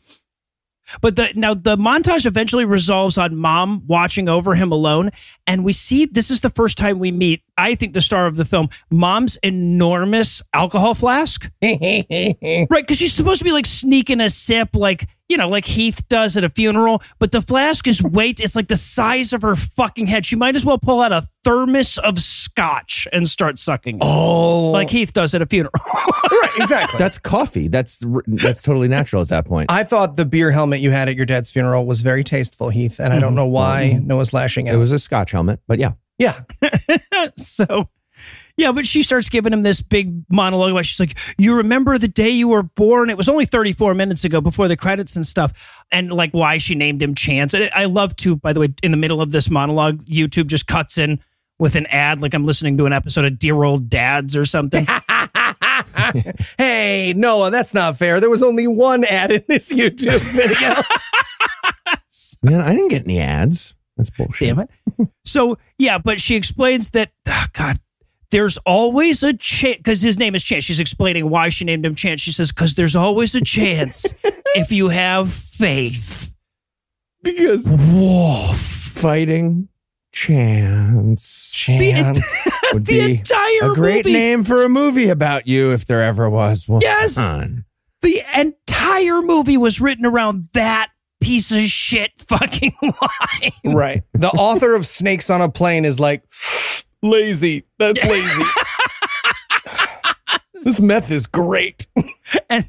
But the now the montage eventually resolves on mom watching over him alone. And we see this is the first time we meet, I think, the star of the film, mom's enormous alcohol flask. [LAUGHS] Right, because she's supposed to be like sneaking a sip, like you know, like Heath does at a funeral. But the flask is weight; it's like the size of her fucking head. She might as well pull out a thermos of scotch and start sucking, it, oh. like Heath does at a funeral. [LAUGHS] right, exactly. That's coffee. That's that's totally natural at that point. I thought the beer helmet you had at your dad's funeral was very tasteful, Heath, and I don't mm-hmm. know why mm-hmm. Noah's lashing out. It was a Scotch helmet, but yeah. yeah. [LAUGHS] so yeah but she starts giving him this big monologue about she's like you remember the day you were born it was only 34 minutes ago before the credits and stuff and like why she named him chance And i love to by the way in the middle of this monologue youtube just cuts in with an ad like i'm listening to an episode of dear old dads or something [LAUGHS] hey, Noah, that's not fair. There was only one ad in this YouTube video. [LAUGHS] Man, I didn't get any ads. That's bullshit. damn it so yeah but she explains that ah, god there's always a chance because his name is chance she's explaining why she named him chance she says because there's always a chance [LAUGHS] if you have faith Because Whoa. fighting chance Chance. [LAUGHS] would the be entire a great movie, name for a movie about you if there ever was one. Yes. The entire movie was written around that piece of shit fucking [LAUGHS] line. right. The author of Snakes on a Plane is like, lazy. That's lazy. [LAUGHS] this meth is great. [LAUGHS] And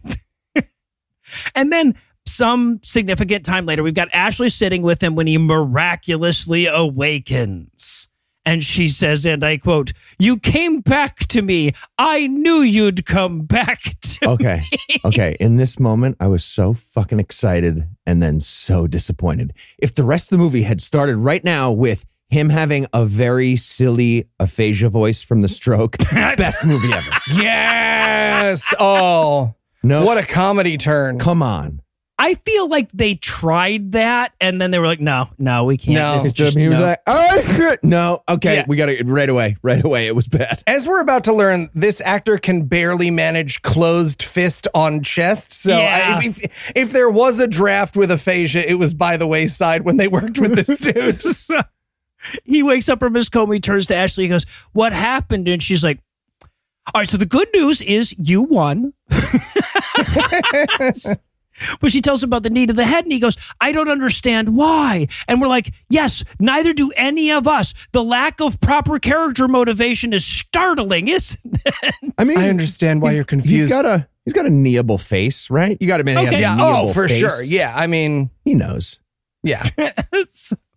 and then some significant time later, we've got Ashley sitting with him when he miraculously awakens. And she says, and I quote, You came back to me. I knew you'd come back to [LAUGHS] Okay. Okay. In this moment, I was so fucking excited and then so disappointed. If the rest of the movie had started right now with him having a very silly aphasia voice from the stroke, [LAUGHS] best movie ever. Yes. Oh, No. what a comedy turn. Come on. I feel like they tried that and then they were like, no, no, we can't. No. This is just, just, he was no. like, oh, shit. no. Okay. Yeah. We got to right away. Right away. It was bad. As we're about to learn, this actor can barely manage closed fist on chest. So Yeah. I, if, if there was a draft with aphasia, it was by the wayside when they worked with this [LAUGHS] dude. So, he wakes up from his coma. He turns to Ashley. He goes, What happened? And she's like, All right, so the good news is you won. [LAUGHS] but she tells him about the need of the head, and he goes, I don't understand why. And we're like, Yes, neither do any of us. The lack of proper character motivation is startling, isn't it? I mean, I understand why you're confused. He's got a he's got a kneeable face, right? You got to admit, he has Okay. a yeah, oh, kneeable oh, for face. sure. Yeah, I mean, He knows. yeah. [LAUGHS] [LAUGHS]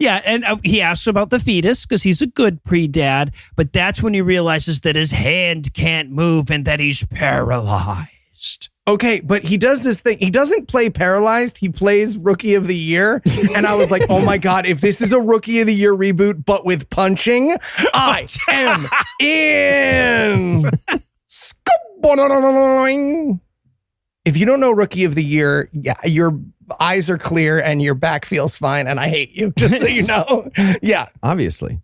Yeah, and uh, he asks about the fetus because he's a good pre dad, but that's when he realizes that his hand can't move and that he's paralyzed. Okay, but he does this thing. He doesn't play paralyzed. He plays Rookie of the Year, and I was like, "Oh my god! If this is a Rookie of the Year reboot, but with punching, I am in." If you don't know Rookie of the Year, yeah, your eyes are clear and your back feels fine, and I hate you. [LAUGHS] Just so you know, [LAUGHS] yeah. Obviously.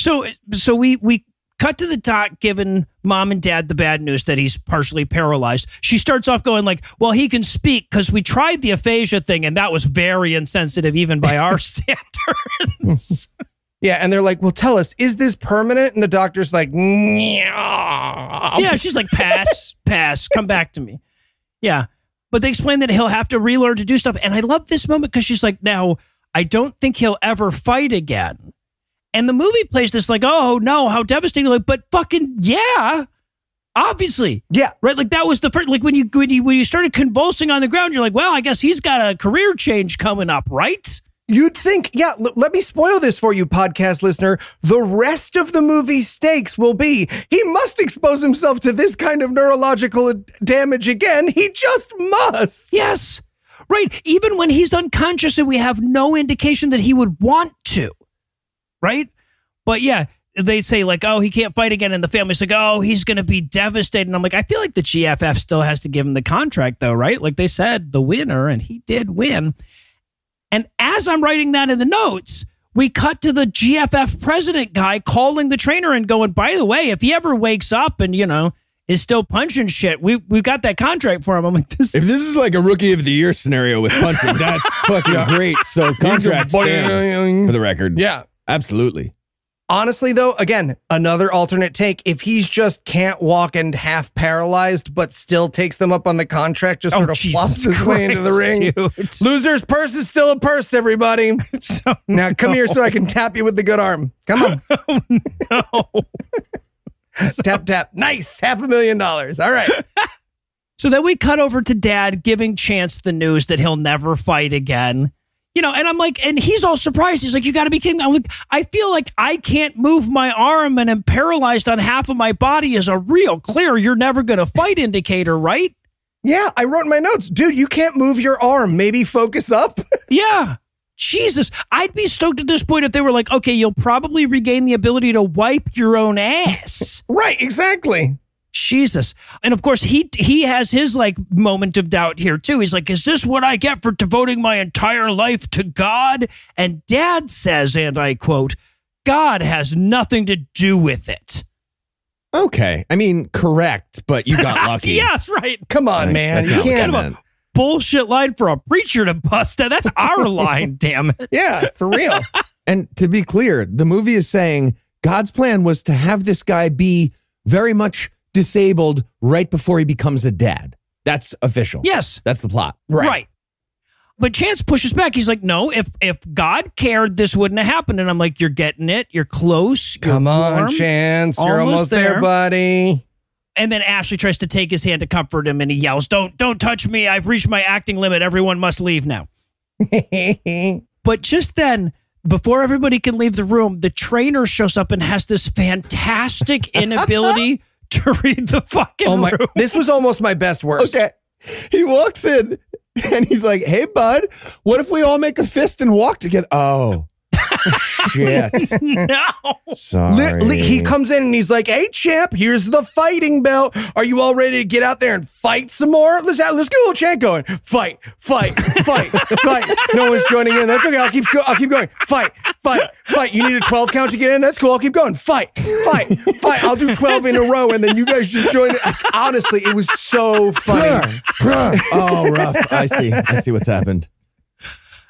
So, so we we cut to the dot, giving mom and dad the bad news that he's partially paralyzed. She starts off going like, "Well, he can speak because we tried the aphasia thing, and that was very insensitive even by our [LAUGHS] standards." Yeah, and they're like, "Well, tell us, is this permanent?" And the doctor's like, "Yeah, yeah, she's like, pass, pass, come back to me. Yeah. But they explain that he'll have to relearn to do stuff. And I love this moment because she's like, now, I don't think he'll ever fight again. And the movie plays this like, oh no, how devastating. Like, but fucking yeah. Obviously. yeah." Right? Like that was the first like when you when you when you started convulsing on the ground, you're like, well, I guess he's got a career change coming up, right? You'd think, yeah, l- let me spoil this for you, podcast listener. The rest of the movie's stakes will be he must expose himself to this kind of neurological damage again. He just must. Yes. Right. Even when he's unconscious and we have no indication that he would want to. Right. But yeah, they say like, oh, he can't fight again. And the family's like, oh, he's going to be devastated. And I'm like, I feel like the GFF still has to give him the contract though, right? Like they said, the winner, and he did win. And as I'm writing that in the notes, we cut to the GFF president guy calling the trainer and going, by the way, if he ever wakes up and, you know, is still punching shit, we we got that contract for him. I'm like, this If this is like a rookie of the year scenario with punching, that's [LAUGHS] fucking great. So contract stands for the record. Yeah. Absolutely. Honestly, though, again, another alternate take. If he's just can't walk and half paralyzed, but still takes them up on the contract, just Oh, sort of Jesus flops his way into the ring. Dude. Loser's purse is still a purse, everybody. [LAUGHS] So, Now come here so I can tap you with the good arm. Come on. [LAUGHS] Oh, no. [LAUGHS] tap, tap. Nice. Half a million dollars. All right. So then we cut over to dad giving Chance the news that he'll never fight again. You know, and I'm like, and he's all surprised. He's like, You gotta be kidding. me." I'm like, I feel like I can't move my arm and I'm paralyzed on half of my body is a real clear you're never gonna fight indicator, right? Yeah, I wrote in my notes. Dude, you can't move your arm. Maybe focus up. [LAUGHS] Yeah. Jesus. I'd be stoked at this point if they were like, okay, you'll probably regain the ability to wipe your own ass. right, exactly. Jesus. And of course, he he has his like moment of doubt here too. He's like, "Is this what I get for devoting my entire life to God?" And Dad says, and I quote, "God has nothing to do with it." Okay. I mean, correct, but you got [LAUGHS] lucky. yes, right. Come on, Like, man. that's You not what can't. I meant. Bullshit line for a preacher to bust at. That's our [LAUGHS] line, damn it. Yeah, for real. [LAUGHS] And to be clear, the movie is saying God's plan was to have this guy be very much disabled right before he becomes a dad. That's official. Yes. That's the plot. Right. Right. But Chance pushes back. He's like, "No, if if God cared, this wouldn't have happened." And I'm like, "You're getting it. You're close. You're Come on, warm." Chance. You're Almost almost there, there. buddy. And then Ashley tries to take his hand to comfort him, and he yells, "Don't, don't touch me! I've reached my acting limit. Everyone must leave now." [LAUGHS] But just then, before everybody can leave the room, the trainer shows up and has this fantastic inability [LAUGHS] [LAUGHS] to read the fucking oh my! room. This was almost my best work. Okay. He walks in and he's like, hey, bud, what if we all make a fist and walk together? Oh, shit. [LAUGHS] No. Sorry. Li- he comes in and he's like, "Hey, champ, here's the fighting belt. Are you all ready to get out there and fight some more? Let's let's get a little chant going. Fight, fight, fight, [LAUGHS] fight. No one's joining in. That's okay. I'll keep I'll keep going. Fight, fight, fight. You need a twelve count to get in. That's cool. I'll keep going. Fight, fight, fight. I'll do twelve in a row, and then you guys just join it. Honestly, it was so funny. [LAUGHS] oh, rough. I see. I see what's happened.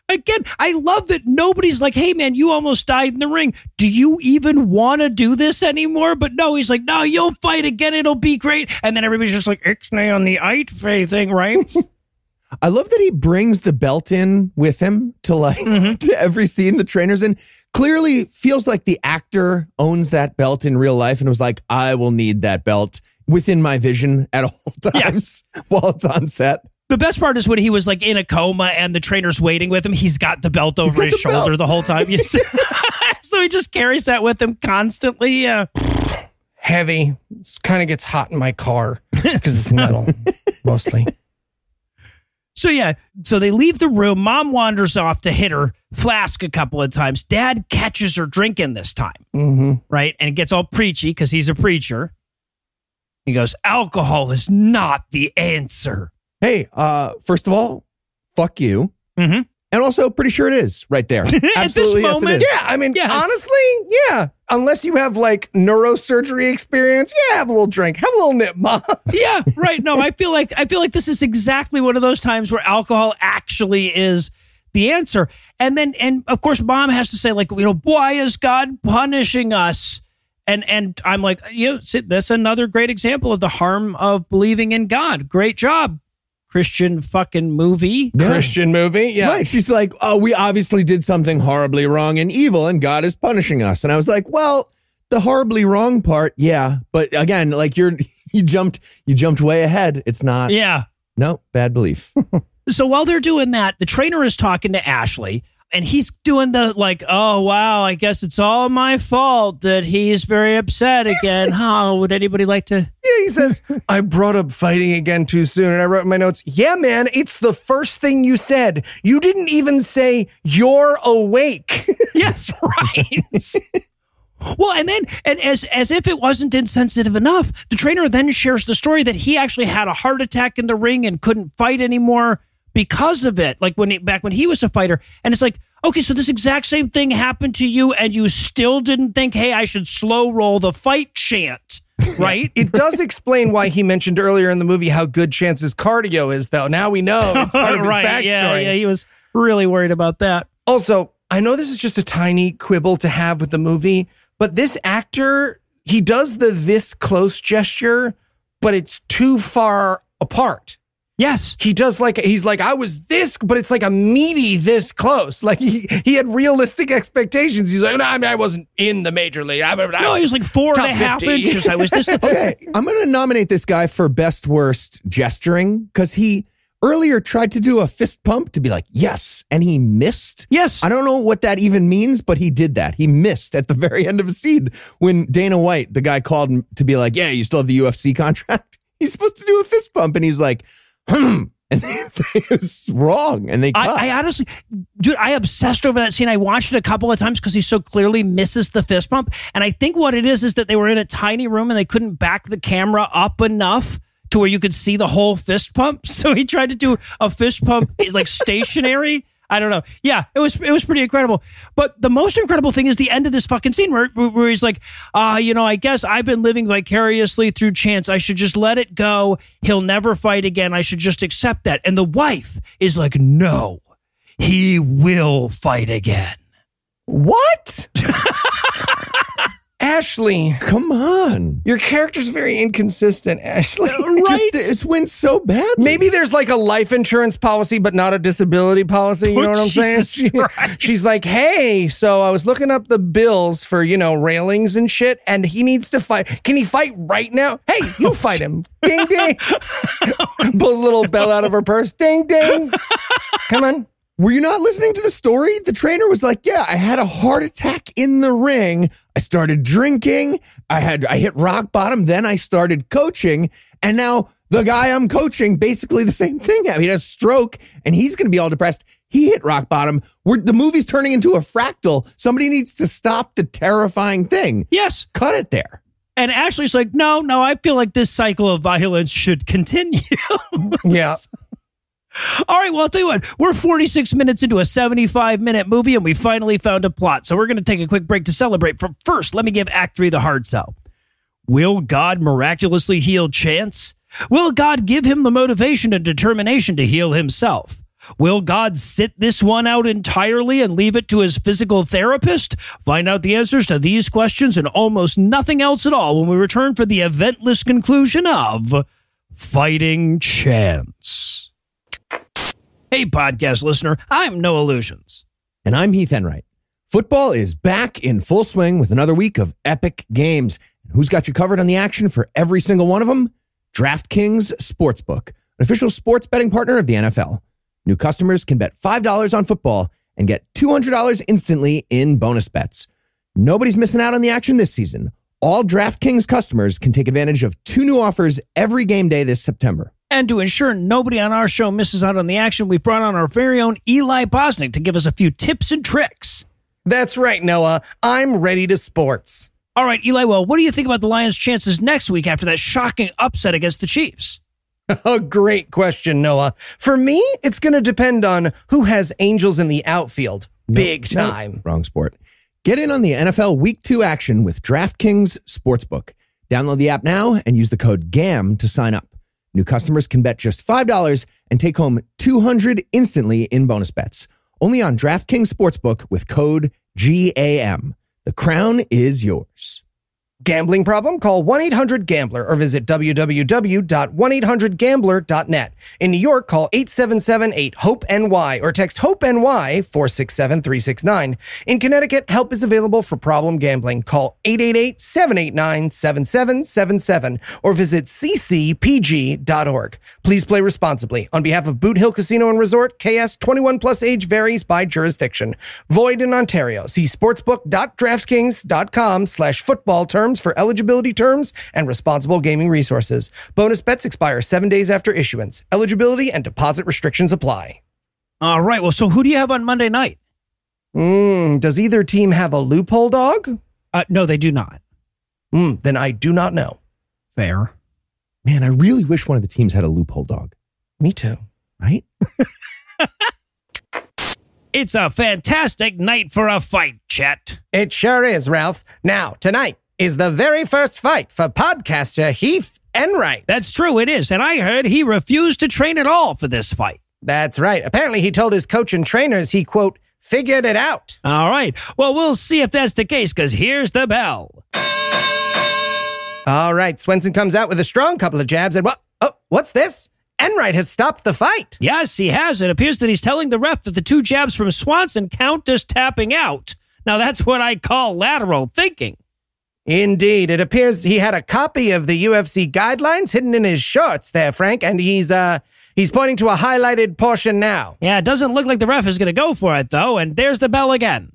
Again, I love that nobody's like, hey, man, you almost died in the ring. Do you even want to do this anymore? But no, he's like, no, you'll fight again. It'll be great. And then everybody's just like, Ixnay on the ite thing, right? [LAUGHS] I love that he brings the belt in with him to like mm-hmm. [LAUGHS] to every scene the trainer's in. Clearly feels like the actor owns that belt in real life and was like, I will need that belt within my vision at all [LAUGHS] times while it's on set. The best part is when he was like in a coma and the trainer's waiting with him. He's got the belt over his the shoulder belt. the whole time. [LAUGHS] [LAUGHS] so he just carries that with him constantly. Yeah. Heavy. It kind of gets hot in my car because it's metal, [LAUGHS] mostly. So yeah, so they leave the room. Mom wanders off to hit her flask a couple of times. Dad catches her drinking this time, Mm-hmm. right? And it gets all preachy because he's a preacher. He goes, "Alcohol is not the answer." Hey, uh, first of all, fuck you. Mm-hmm. And also pretty sure it is right there. [LAUGHS] Absolutely, yes, moment, it is. Yeah, I mean, Yes. honestly, yeah. Unless you have like neurosurgery experience, yeah, have a little drink, have a little nip, mom. [LAUGHS] Yeah, right. No, I feel like I feel like this is exactly one of those times where alcohol actually is the answer. And then, and of course, mom has to say like, you know, why is God punishing us? And and I'm like, you know, that's another great example of the harm of believing in God. Great job, Christian fucking movie. Yeah. Christian movie, yeah. Right. She's like, oh, we obviously did something horribly wrong and evil, and God is punishing us. And I was like, well, the horribly wrong part, yeah. But again, like you're [LAUGHS] you jumped you jumped way ahead. It's not Yeah. no bad belief. [LAUGHS] So while they're doing that, the trainer is talking to Ashley and he's doing the like, oh wow, I guess it's all my fault that he's very upset again. How would anybody like to? Yeah, he says, [LAUGHS] I brought up fighting again too soon. And I wrote in my notes, yeah, man, it's the first thing you said. You didn't even say you're awake. [LAUGHS] yes, right. Well, and then, and as as if it wasn't insensitive enough, the trainer then shares the story that he actually had a heart attack in the ring and couldn't fight anymore because of it. Like when he, back when he was a fighter, and it's like, okay, so this exact same thing happened to you, and you still didn't think, hey, I should slow roll the fight chant, [LAUGHS] right? it does explain why he mentioned earlier in the movie how good Chance's cardio is, though. Now we know it's part of [LAUGHS] his right? backstory. Yeah, yeah, he was really worried about that. Also, I know this is just a tiny quibble to have with the movie, but this actor, he does the this close gesture, but it's too far apart. Yes. He does like he's like I was this, but it's like a meaty this close. Like he he had realistic expectations. He's like, no, I mean I wasn't in the major league. I, I, No, he was like four and Top a half 50. inches. I was this. [LAUGHS] Okay, I'm going to nominate this guy for best worst gesturing because he earlier tried to do a fist pump to be like, yes, and he missed. Yes. I don't know what that even means, but he did that. He missed at the [LAUGHS] very end of a seed when Dana White, the guy called him to be like, yeah, you still have the UFC contract. [LAUGHS] He's supposed to do a fist pump, and he's like. [CLEARS THROAT] And it was wrong, and they cut. I, I honestly, dude, I obsessed over that scene. I watched it a couple of times because he so clearly misses the fist pump. And I think what it is is that they were in a tiny room and they couldn't back the camera up enough to where you could see the whole fist pump. [LAUGHS] So he tried to do a fist pump like stationary. I don't know. Yeah, it was it was pretty incredible. But the most incredible thing is the end of this fucking scene where where he's like, ah, you know, I guess I've been living vicariously through Chance. I should just let it go. He'll never fight again. I should just accept that. And the wife is like, no, he will fight again. what? [LAUGHS] Ashley, Come on, your character's very inconsistent, Ashley. [LAUGHS] Right? Just, it's went so bad. Maybe there's like a life insurance policy, but not a disability policy. You know what I'm oh, saying? Jesus She- [LAUGHS] Christ. she's like, hey, so I was looking up the bills for, you know, railings and shit, and he needs to fight. Can he fight right now? Hey, you oh, fight him. Ding, ding. [LAUGHS] Oh, Pulls a little bell out of her purse. Ding, ding. Come on. Were you not listening to the story? The trainer was like, "Yeah, I had a heart attack in the ring. I started drinking. I had I hit rock bottom. Then I started coaching, and now the guy I'm coaching basically the same thing. I mean, he has a stroke, and he's going to be all depressed. He hit rock bottom. We're, the movie's turning into a fractal. Somebody needs to stop the terrifying thing. Yes. Cut it there. And Ashley's like, no, no, I feel like this cycle of violence should continue. [LAUGHS] Yeah. All right, well, I'll tell you what, we're 46 minutes into a 75 minute movie and we finally found a plot. So we're going to take a quick break to celebrate. But first, let me give Act 3 the hard sell. Will God miraculously heal Chance? Will God give him the motivation and determination to heal himself? Will God sit this one out entirely and leave it to his physical therapist? Find out the answers to these questions and almost nothing else at all when we return for the eventless conclusion of Fighting Chance. Hey, podcast listener, I'm Noah Lugeons. And I'm Heath Enwright. Football is back in full swing with another week of epic games. Who's got you covered on the action for every single one of them? DraftKings Sportsbook, an official sports betting partner of the NFL. New customers can bet $5 on football and get $200 instantly in bonus bets. Nobody's missing out on the action this season. All DraftKings customers can take advantage of two new offers every game day this September. And to ensure nobody on our show misses out on the action, we brought on our very own Eli Bosnick to give us a few tips and tricks. That's right, Noah. I'm ready to sports. All right, Eli, well, what do you think about the Lions' chances next week after that shocking upset against the Chiefs? [LAUGHS] A great question, Noah. For me, it's going to depend on who has Angels in the outfield. Big No, time. wrong sport. Get in on the NFL Week 2 action with DraftKings Sportsbook. Download the app now and use the code GAM to sign up. New customers can bet just $5 and take home 200 instantly in bonus bets. Only on DraftKings Sportsbook with code GAM. The crown is yours. Gambling problem? Call 1-800-GAMBLER or visit www.1800gambler.net. In New York, call 877-8-HOPE-NY or text HOPE-NY 467-369. In Connecticut, help is available for problem gambling. Call 888-789-7777 or visit ccpg.org. Please play responsibly. On behalf of Boot Hill Casino and Resort, KS 21 plus age varies by jurisdiction. Void in Ontario. See sportsbook.draftkings.com slash football terms for eligibility terms and responsible gaming resources. Bonus bets expire seven days after issuance. Eligibility and deposit restrictions apply. All right. Well, so who do you have on Monday night? Mm, does either team have a loophole dog? Uh, no, they do not. Mm, then I do not know. Fair. Man, I really wish one of the teams had a loophole dog, Me too. right? [LAUGHS] It's a fantastic night for a fight, Chet. It sure is, Ralph. Now, tonight is the very first fight for podcaster Heath Enwright. That's true, it is. And I heard he refused to train at all for this fight. That's right. Apparently, he told his coach and trainers he, quote, figured it out. All right. Well, we'll see if that's the case because here's the bell. All right. Swenson comes out with a strong couple of jabs and what? Oh, what's this? Enwright has stopped the fight. Yes, he has. It appears that he's telling the ref that the two jabs from Swanson count as tapping out. Now, that's what I call lateral thinking. Indeed. It appears he had a copy of the UFC guidelines hidden in his shorts there, Frank, and he's, uh, he's pointing to a highlighted portion now. Yeah, it doesn't look like the ref is going to go for it, though. And there's the bell again.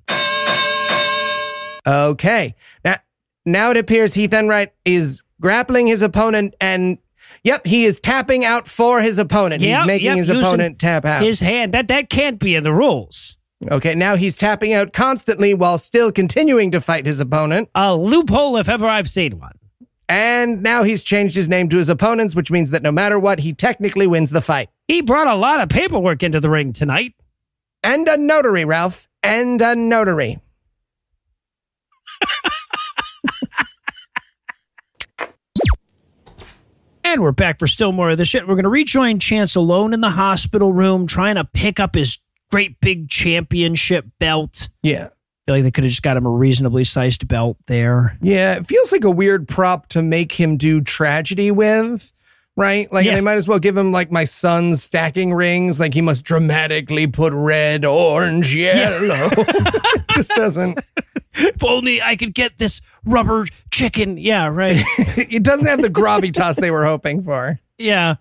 Okay. Now, now it appears Heath Enwright is grappling his opponent and Yep, he is tapping out for his opponent. Yep, he's making yep, his opponent tap out. His hand. That that can't be in the rules. Okay, now he's tapping out constantly while still continuing to fight his opponent. A loophole if ever I've seen one. And now he's changed his name to his opponent's, which means that no matter what, he technically wins the fight. He brought a lot of paperwork into the ring tonight. And a notary, Ralph. And a notary. And we're back for still more of the shit. We're going to rejoin Chance alone in the hospital room, trying to pick up his great big championship belt. Yeah. I feel like they could have just got him a reasonably sized belt there. Yeah, it feels like a weird prop to make him do tragedy with, right? Like Yeah. they might as well give him like my son's stacking rings. Like he must dramatically put red, orange, yellow. [LAUGHS] Just doesn't. [LAUGHS] If only I could get this rubber chicken. Yeah, right. [LAUGHS] It doesn't have the gravitas they were hoping for. yeah.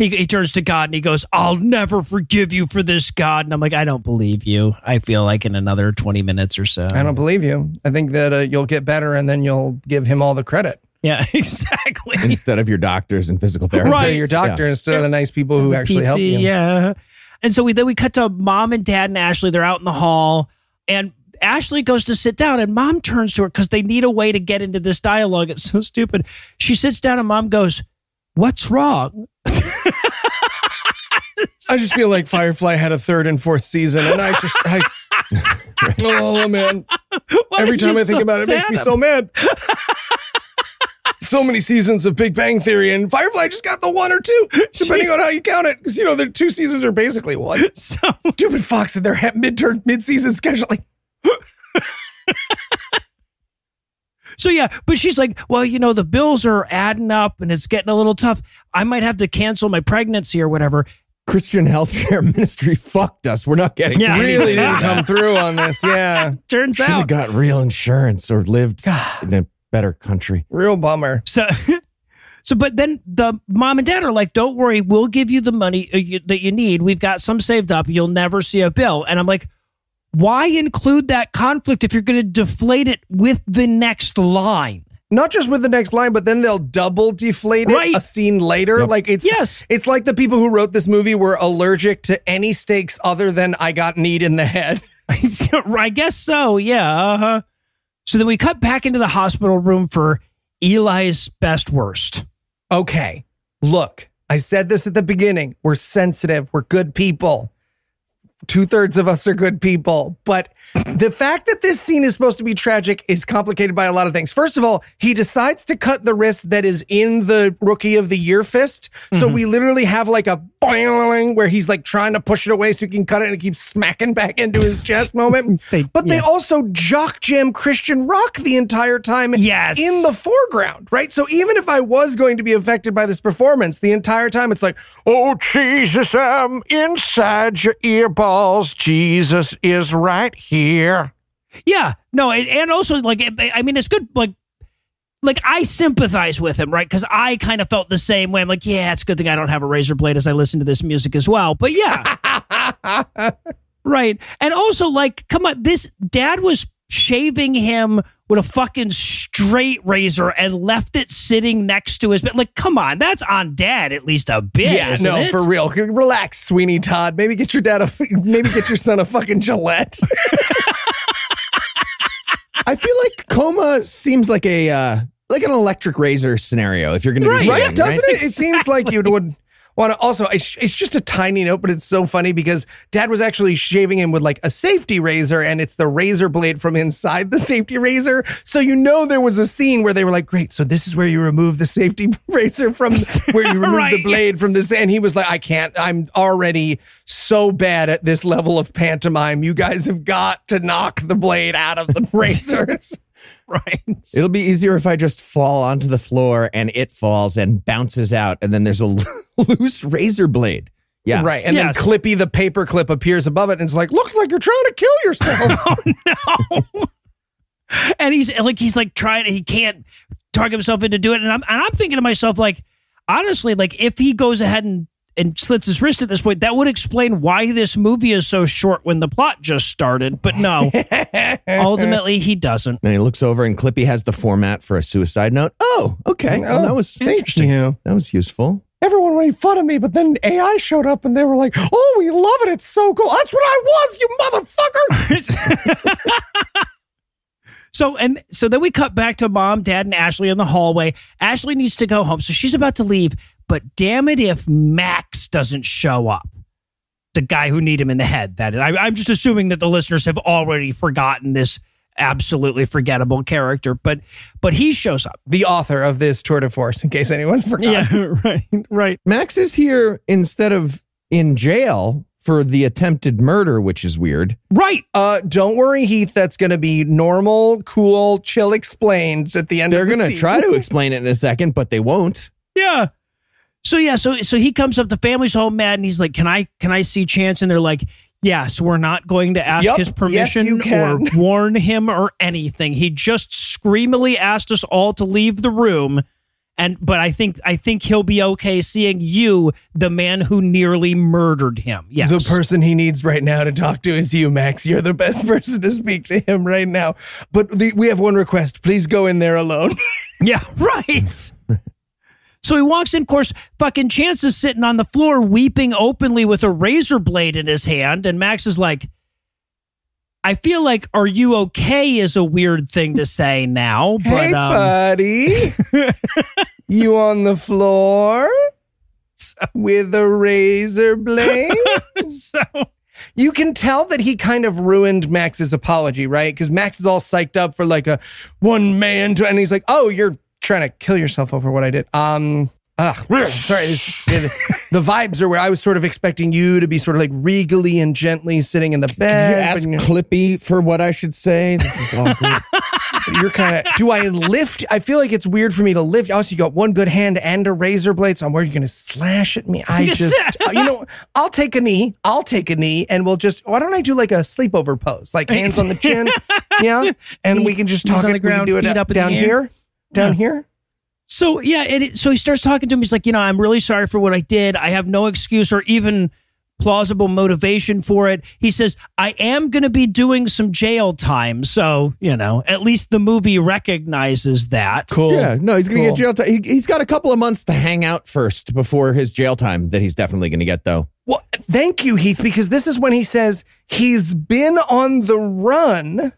He, he turns to God and he goes, I'll never forgive you for this, God. And I'm like, I don't believe you. I feel like in another 20 minutes or so. I don't believe you. I think that uh, you'll get better, and then you'll give him all the credit. Yeah, [LAUGHS] exactly. Instead of your doctors and physical therapists. Right. Instead of your doctor, instead of the nice people who actually help you. Yeah. And so we then we cut to mom and dad and Ashley. They're out in the hall, and Ashley goes to sit down, and mom turns to her because they need a way to get into this dialogue. It's so stupid. She sits down, and mom goes, "What's wrong?" [LAUGHS] I just feel like Firefly had a third and fourth season, and I just, I, [LAUGHS] oh man, Why every time I think so about it, it makes me so mad. so many seasons of Big Bang Theory, and Firefly just got the one or two, [LAUGHS] depending on how you count it. Because you know the two seasons are basically one. [LAUGHS] So Stupid Fox and their mid-turn, mid-season scheduling. So yeah, but she's like, well, you know, the bills are adding up and it's getting a little tough. I might have to cancel my pregnancy or whatever. Christian Healthcare [LAUGHS] Ministry fucked us. We're not getting Yeah. Really didn't [LAUGHS] come through on this. Yeah, Turns Should have out, got real insurance or lived in a better country. real bummer. so. [LAUGHS] So, but then the mom and dad are like, "Don't worry, we'll give you the money uh, you, that you need. We've got some saved up. You'll never see a bill." And I'm like, "Why include that conflict if you're going to deflate it with the next line?" Not just with the next line, but then they'll double deflate it Right. a scene later. Yep. Like it's Yes. it's like the people who wrote this movie were allergic to any stakes other than I got kneed in the head. [LAUGHS] [LAUGHS] I guess so. Yeah. Uh-huh. So then we cut back into the hospital room for Eli's best worst. Okay, look, I said this at the beginning. We're sensitive. We're good people. two thirds of us are good people. But the fact that this scene is supposed to be tragic is complicated by a lot of things. First of all, he decides to cut the wrist that is in the rookie of the year fist. So mm-hmm. we literally have like a boing where he's like trying to push it away so he can cut it and it keeps smacking back into his chest moment. [LAUGHS] They- but they also jock jam Christian Rock the entire time Yes. in the foreground, right? So even if I was going to be affected by this performance, the entire time it's like, oh, Jesus, I'm inside your earballs. Jesus is right here. Yeah, no, and also like I I mean, it's good. Like, like I sympathize with him, right? Because I kind of felt the same way. I'm like, yeah, it's a good thing I don't have a razor blade as I listen to this music as well. But yeah, [LAUGHS] right. And also, like, come on, this dad was shaving him with a fucking straight razor and left it sitting next to his bed. Like, come on, that's on dad at least a bit. yeah, no, it? for real. Relax, Sweeney Todd. Maybe get your dad a, maybe get your son a fucking Gillette. [LAUGHS] I feel like coma seems like a uh, like an electric razor scenario. If you're going to be right? shaving, Doesn't right? it? It seems like you would want to. Also, it's, it's just a tiny note, but it's so funny because Dad was actually shaving him with like a safety razor, and it's the razor blade from inside the safety razor. So you know there was a scene where they were like, "Great, so this is where you remove the safety [LAUGHS] razor from where you remove the [LAUGHS] Right. blade from this." And he was like, "I can't. I'm already so bad at this level of pantomime. You guys have got to knock the blade out of the [LAUGHS] razors." [LAUGHS] right. It'll be easier if I just fall onto the floor and it falls and bounces out, and then there's a [LAUGHS] loose razor blade. Yeah, Right. And Yes. then Clippy the paperclip appears above it and it's like, looks like you're trying to kill yourself. [LAUGHS] oh, No. And he's like he's like trying he can't talk himself into doing it and I'm and I'm thinking to myself like honestly like if he goes ahead and and slits his wrist at this point that would explain why this movie is so short when the plot just started but no [LAUGHS] ultimately he doesn't And he looks over, and Clippy has the format for a suicide note. Oh, okay. Well, that oh, was Interesting. You. that was useful. Everyone made fun of me, but then AI showed up and they were like, oh, we love it. It's so cool. That's what I was, you motherfucker. [LAUGHS] so and so then we cut back to mom dad and Ashley in the hallway Ashley needs to go home so she's about to leave but damn it if Max doesn't show up the guy who kneed him in the head. That is, I, I'm just assuming that the listeners have already forgotten this absolutely forgettable character, but but he shows up. the author of this tour de force, in case anyone forgot. Yeah, [LAUGHS] right, right. Max is here instead of in jail for the attempted murder, which is weird. Right. Uh, don't worry, Heath. That's going to be normal, cool, chill explained at the end They're the going to scene. try to [LAUGHS] explain it in a second, but they won't. Yeah. So yeah, so so he comes up, the family's all mad, and he's like, Can I can I see Chance? And they're like, Yes, we're not going to ask Yup, his permission you or warn him or anything. He just screamily asked us all to leave the room. And but I think I think he'll be okay seeing you, the man who nearly murdered him. Yes. The person he needs right now to talk to is you, Max. You're the best [LAUGHS] person to speak to him right now. But the, we have one request. Please go in there alone. [LAUGHS] Yeah, [LAUGHS] right. So he walks in, of course, fucking Chance is sitting on the floor weeping openly with a razor blade in his hand. And Max is like, I feel like, are you okay is a weird thing to say now. [LAUGHS] But hey, um, buddy. [LAUGHS] you on the floor with a razor blade? [LAUGHS] so You can tell that he kind of ruined Max's apology, right? Because Max is all psyched up for like a one man, to, and he's like, "Oh, you're trying to kill yourself over what I did." Um, ugh, sorry. It's, it, the vibes are where I was sort of expecting you to be sort of like regally and gently sitting in the bed. Did you bed. ask but you're- Clippy for what I should say? This is awkward. [LAUGHS] [LAUGHS] You're kind of. Do I lift? I feel like it's weird for me to lift. Also, you got one good hand and a razor blade. So I'm worried you're going to slash at me. [LAUGHS] I just, uh, you know, I'll take a knee. I'll take a knee, and we'll just. Why don't I do like a sleepover pose, like hands on the chin, yeah, and we can just Knees talk on it. the ground, we can do feet it up in the down air. here, down Yeah. here. So yeah, and it, so he starts talking to him. He's like, you know, I'm really sorry for what I did. I have no excuse or even plausible motivation for it. He says, I am going to be doing some jail time. So, you know, at least the movie recognizes that. Cool. Yeah, no, he's going to Cool. get jail time. He, he's got a couple of months to hang out first before his jail time that he's definitely going to get, though. Well, thank you, Heath, because this is when he says he's been on the run,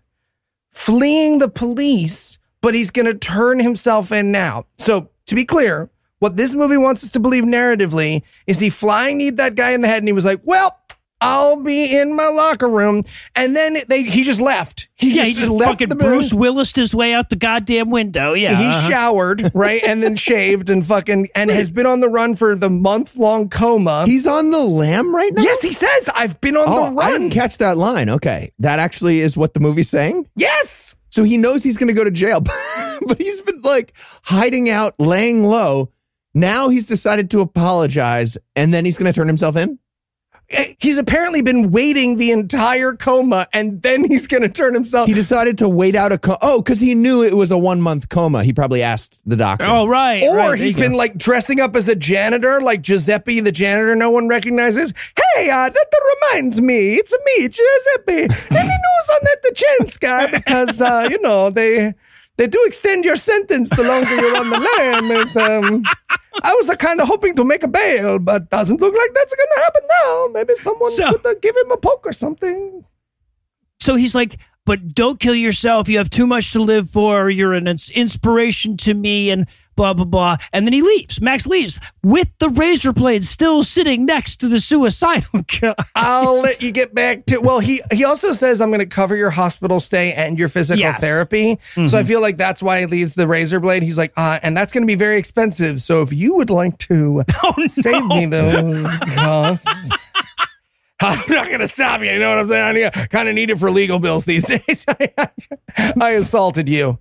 fleeing the police, but he's going to turn himself in now. So, to be clear, what this movie wants us to believe narratively is he flying kneed that guy in the head and he was like, well, I'll be in my locker room. And then they he just left. He yeah, just, he just left fucking the. Bruce Willis his way out the goddamn window. Yeah. He uh-huh. showered, right? And then [LAUGHS] shaved and fucking and has been on the run for the month long coma. He's on the lam right now. yes, he says, I've been on Oh, the run. I didn't catch that line. Okay, that actually is what the movie's saying. yes. So he knows he's going to go to jail, [LAUGHS] but he's been like hiding out, laying low. Now he's decided to apologize, and then he's going to turn himself in. He's apparently been waiting the entire coma and then he's going to turn himself. He decided to wait out a co- oh, because he knew it was a one month coma. He probably asked the doctor. Oh, right. Or right, there he's you go. been like dressing up as a janitor, like Giuseppe the janitor no one recognizes. Hey, uh, that reminds me, it's me, Giuseppe. Any [LAUGHS] news on that the chance guy? Because, uh, you know, they they do extend your sentence the longer you're on the lam. And, um, I was uh, kind of hoping to make a bail, but doesn't look like that's going to happen now. Maybe someone So- could uh, give him a poke or something. So he's like, but don't kill yourself. You have too much to live for. You're an ins- inspiration to me and blah, blah, blah. And then he leaves. Max leaves with the razor blade still sitting next to the suicidal [LAUGHS] guy. I'll let you get back to. Well, he he also says I'm going to cover your hospital stay and your physical Yes. therapy. So I feel like that's why he leaves the razor blade. He's like, uh, and that's going to be very expensive. So if you would like to [LAUGHS] Oh, no. save me those [LAUGHS] costs. I'm not going to stop you. You know what I'm saying? I kind of need it for legal bills these days. I assaulted you.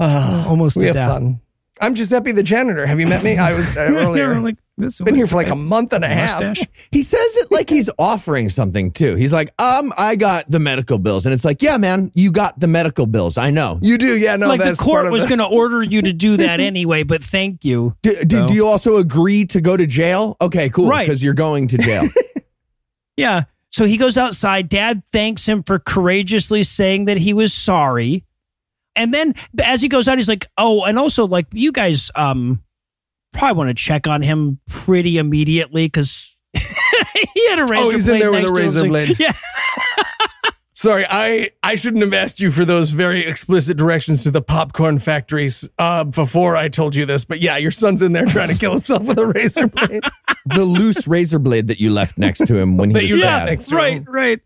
Uh, Almost we have death. fun. I'm Giuseppe the janitor. Have you met me? I was uh, [LAUGHS] earlier. like, this Been here for like a month and a half. mustache. He says it like he's [LAUGHS] offering something too. He's like, um, I got the medical bills. And it's like, yeah, man, you got the medical bills. I know. You do, yeah. No, like the that's part court was the- going to order you to do that [LAUGHS] anyway, but thank you. Do, do, So- do you also agree to go to jail? Okay, cool. Right. Because you're going to jail. Yeah. So he goes outside. Dad thanks him for courageously saying that he was sorry. And then as he goes out, he's like, "Oh, and also like you guys um probably want to check on him pretty immediately because [LAUGHS] he had a razor Oh, he's in there with a to him. razor It's like, blade. [LAUGHS] Yeah. Sorry, I, I shouldn't have asked you for those very explicit directions to the popcorn factories uh, before I told you this. But yeah, your son's in there trying to kill himself with a razor blade. [LAUGHS] the loose razor blade that you left next to him when he That was you sad. next to right, him. right.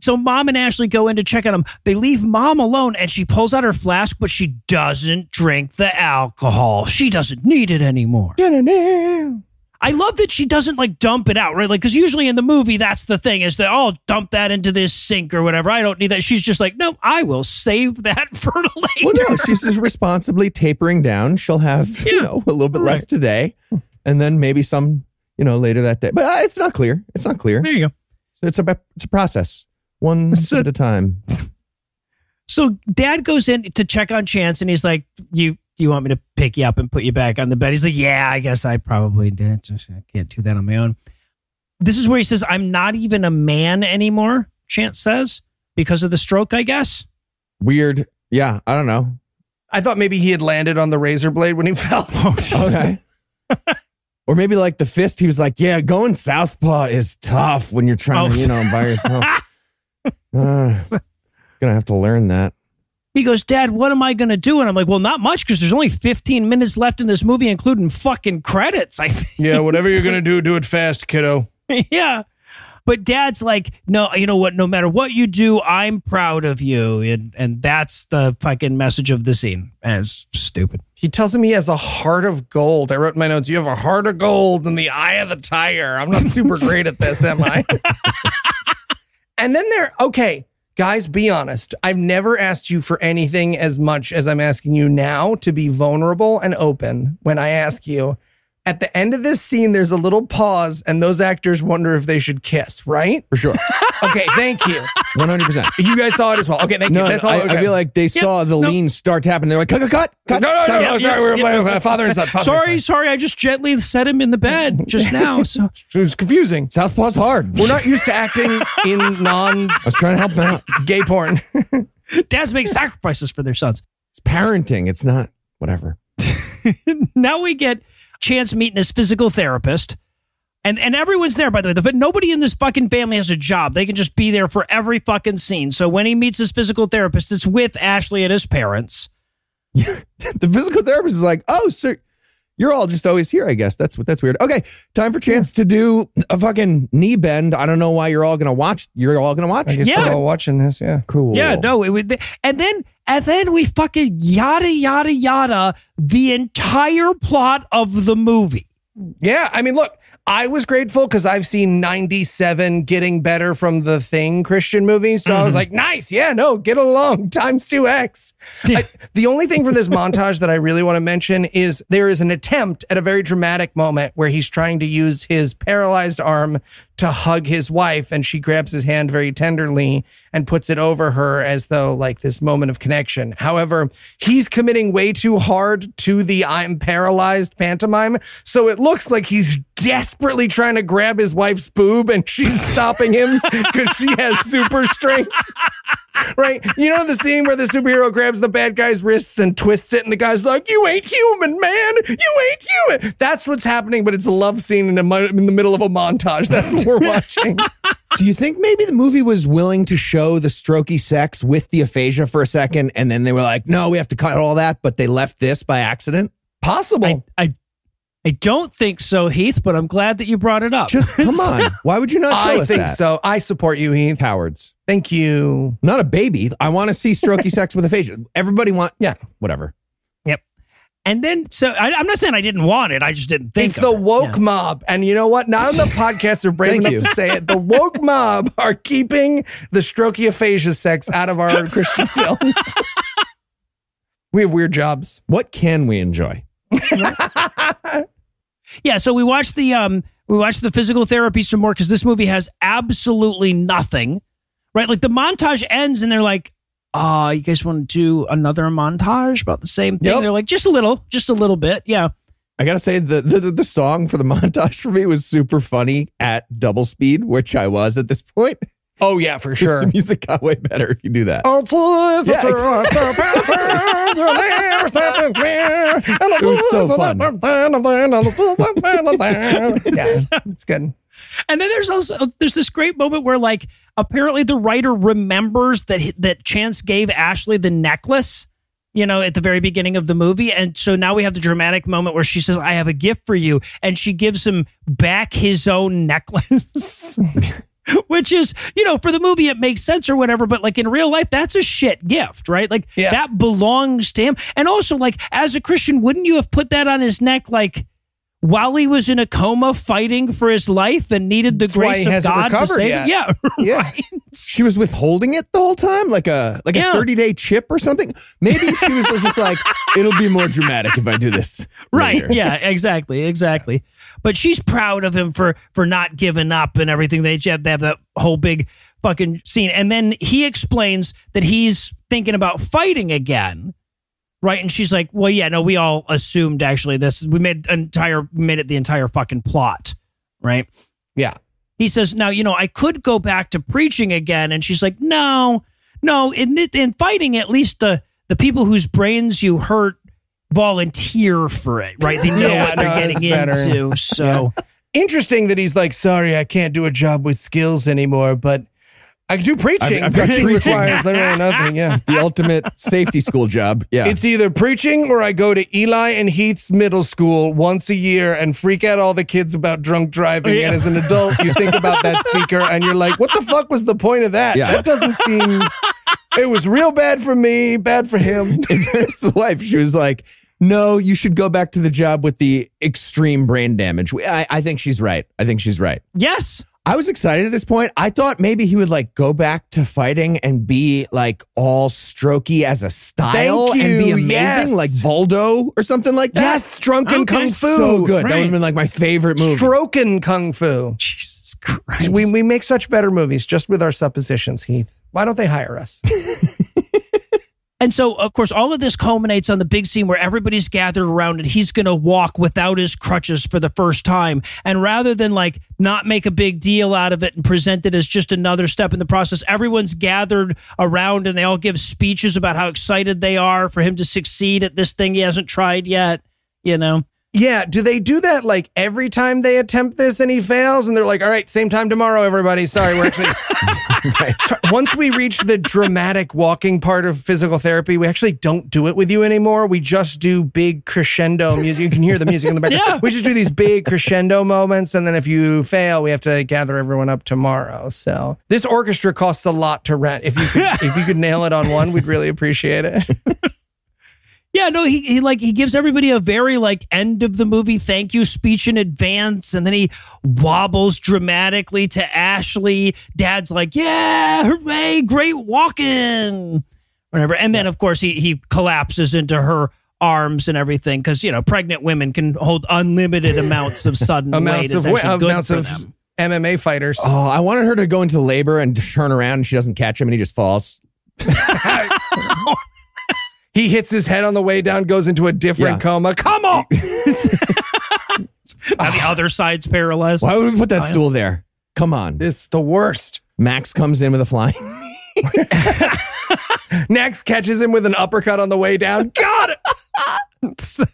So mom and Ashley go in to check on him. They leave mom alone and she pulls out her flask, but she doesn't drink the alcohol. She doesn't need it anymore. I love that she doesn't like dump it out, right? Like, because usually in the movie, that's the thing is that, oh, dump that into this sink or whatever. I don't need that. She's just like, no, I will save that [LAUGHS] for later. Well, no, she's just responsibly tapering down. She'll have, you know, a little bit less today and then maybe some, you know, later that day. But uh, it's not clear. It's not clear. There you go. So it's a it's a process, one [LAUGHS] So- at a time. [LAUGHS] So dad goes in to check on Chance and he's like, you, do you want me to pick you up and put you back on the bed? He's like, yeah, I guess I probably did. Just, I can't do that on my own. This is where he says, I'm not even a man anymore, Chance says, because of the stroke, I guess. Weird. Yeah, I don't know. I thought maybe he had landed on the razor blade when he [LAUGHS] fell. Okay. or maybe like the fist. He was like, "Yeah, going southpaw is tough when you're trying to, Oh. you know, by yourself." [LAUGHS] Uh, gonna have to learn that. He goes, Dad, what am I going to do? And I'm like, well, not much because there's only 15 minutes left in this movie, including fucking credits. I think. yeah, whatever you're going to do, do it [LAUGHS] fast, kiddo. yeah. But dad's like, no, you know what? No matter what you do, I'm proud of you. And, and that's the fucking message of the scene. And it's stupid. He tells him he has a heart of gold. I wrote in my notes, you have a heart of gold in the eye of the tiger. I'm not super [LAUGHS] great at this, am I? And then they're okay, guys, be honest. I've never asked you for anything as much as I'm asking you now to be vulnerable and open when I ask you. At the end of this scene, there's a little pause, and those actors wonder if they should kiss, right? For sure. [LAUGHS] Okay, thank you. 100%. You guys saw it as well. Okay, thank No, you. That's all. I, okay. I feel like they saw the no. lean start to happen. They're like, cut, cut, cut, cut. No, no, no, cut. no, sorry, we were playing with father and son. father and sorry, son. sorry. I just gently set him in the bed [LAUGHS] just now. So It was confusing. Southpaw's hard. We're not used to acting in non [LAUGHS] I was trying to help out. gay porn. dads make sacrifices for their sons. It's parenting. It's not whatever. now we get Chance meeting his physical therapist. And and everyone's there, by the way. The, nobody in this fucking family has a job. They can just be there for every fucking scene. So when he meets his physical therapist, it's with Ashley and his parents. [LAUGHS] The physical therapist is like, oh, sir, You're all just always here, I guess. That's what that's weird. Okay, time for chance to do a fucking knee bend. I don't know why you're all gonna watch. You're all gonna watch. I guess Yeah. we're all watching this. Yeah. Cool. Yeah, no, it would, and then and then we fucking yada yada yada the entire plot of the movie. Yeah, I mean, look, I was grateful because I've seen 97 getting better from the thing Christian movies. So I was mm-hmm. like, nice. Yeah, no, get along [LAUGHS] times 2x. I- the only thing from this [LAUGHS] montage that I really want to mention is there is an attempt at a very dramatic moment where he's trying to use his paralyzed arm to hug his wife and she grabs his hand very tenderly and puts it over her as though like this moment of connection. However, he's committing way too hard to the I'm paralyzed pantomime. So it looks like he's desperately trying to grab his wife's boob and she's stopping him [LAUGHS] because she has super strength. Right? You know the scene where the superhero grabs the bad guy's wrists and twists it, and the guy's like, You ain't human, man. You ain't human. That's what's happening, but it's a love scene in, a, in the middle of a montage. That's what we're watching. [LAUGHS] Do you think maybe the movie was willing to show the strokey sex with the aphasia for a second, and then they were like, "No, we have to cut all that," but they left this by accident? Possible. I, I I don't think so, Heath, but I'm glad that you brought it up. Just [LAUGHS] come on. Why would you not show I us think so. I support you, Heath. Cowards. Thank you. Not a baby. I want to see strokey [LAUGHS] sex with aphasia. Everybody want. Yeah. Whatever. Yep. And then, so I, I'm not saying I didn't want it. I just didn't think It's the it. woke Yeah. mob. And you know what? Now on the [LAUGHS] podcasts are brave enough you. to say it. The woke mob are keeping the strokey aphasia sex out of our [LAUGHS] Christian films. we have weird jobs. What can we enjoy? Yeah, so we watched the um we watched the physical therapy some more because this movie has absolutely nothing. Right? Like the montage ends and they're like, uh, you guys want to do another montage about the same thing? Yep. They're like, just a little, just a little bit. Yeah. I gotta say the, the the song for the montage for me was super funny at double speed, which I was at this point. Oh, yeah, for sure. The music got way better if you do that. Oh, Yeah, It was so fun. yeah, it's good. And then there's also there's this great moment where like apparently the writer remembers that that Chance gave Ashley the necklace, you know, at the very beginning of the movie, and so now we have the dramatic moment where she says, "I have a gift for you," and she gives him back his own necklace. [LAUGHS] Which is, you know, for the movie it makes sense or whatever, but like in real life, that's a shit gift, right? Like Yeah. that belongs to him. And also, like as a Christian, wouldn't you have put that on his neck, like while he was in a coma fighting for his life and needed the That's grace of God to save yet. him. Yeah, [LAUGHS] Yeah. right. She was withholding it the whole time, like a like Yeah. a thirty day chip or something. Maybe she was just [LAUGHS] like, "It'll be more dramatic if I do this." Right. later." Yeah, exactly. Exactly. But she's proud of him for for not giving up and everything. They have, they have that whole big fucking scene. And then he explains that he's thinking about fighting again. Right. And she's like, Well, yeah, no, we all assumed actually this we made entire made it the entire fucking plot. Right. Yeah. he says, "Now, you know, I could go back to preaching again." And she's like, "No, no. In in fighting, at least the the people whose brains you hurt volunteer for it, right? They know [LAUGHS] Yeah, what they're no, getting into." So, Interesting that he's like, sorry, I can't do a job with skills anymore, but I can do preaching. I've- I've got preaching preaching. requires literally [LAUGHS] nothing. Yeah. the ultimate safety school job. Yeah. It's either preaching or I go to Eli and Heath's middle school once a year and freak out all the kids about drunk driving. Yeah. And as an adult, you think about that [LAUGHS] speaker and you're like, what the fuck was the point of that? Yeah. That doesn't seem. It was real bad for me, bad for him. [LAUGHS] in fairness the wife, she was like, "No, you should go back to the job with the extreme brain damage." I, I think she's right. I think she's right. yes, I was excited at this point. I thought maybe he would like go back to fighting and be like all strokey as a style and be amazing, yes. like Voldo or something like that. Yes, drunken Okay. kung fu. so good. That would have been like my favorite movie. Stroking kung fu. Jesus Christ. We, we make such better movies just with our suppositions, Heath. Why don't they hire us? [LAUGHS] And so, of course, all of this culminates on the big scene where everybody's gathered around and he's going to walk without his crutches for the first time. And rather than like not make a big deal out of it and present it as just another step in the process, everyone's gathered around and they all give speeches about how excited they are for him to succeed at this thing he hasn't tried yet, you know? Yeah, do they do that like every time they attempt this and he fails and they're like, "All right, same time tomorrow everybody. Sorry, we're actually [LAUGHS] Once we reach the dramatic walking part of physical therapy, we actually don't do it with you anymore. We just do big crescendo music. You can hear the music in the background. Yeah. We just do these big crescendo moments and then if you fail, we have to gather everyone up tomorrow. So, this orchestra costs a lot to rent. If you could [LAUGHS] if you could nail it on one, we'd really appreciate it. [LAUGHS] Yeah, no, he, he like he gives everybody a very like end of the movie thank you speech in advance, and then he wobbles dramatically to Ashley. Dad's like, "Yeah, hooray, great walking," whatever. And then of course he he collapses into her arms and everything because you know pregnant women can hold unlimited [LAUGHS] amounts of sudden weight. amounts It's of actually good amounts for of them. MMA fighters. Oh, I wanted her to go into labor and turn around and she doesn't catch him and he just falls. [LAUGHS] [LAUGHS] He hits his head on the way down, goes into a different Yeah. coma. Come on. [LAUGHS] Now the other side's paralyzed. Why would we put that Oh, stool there? Come on. It's the worst. Max comes in with a flying. [LAUGHS] Next catches him with an uppercut on the way down. [LAUGHS] Got it.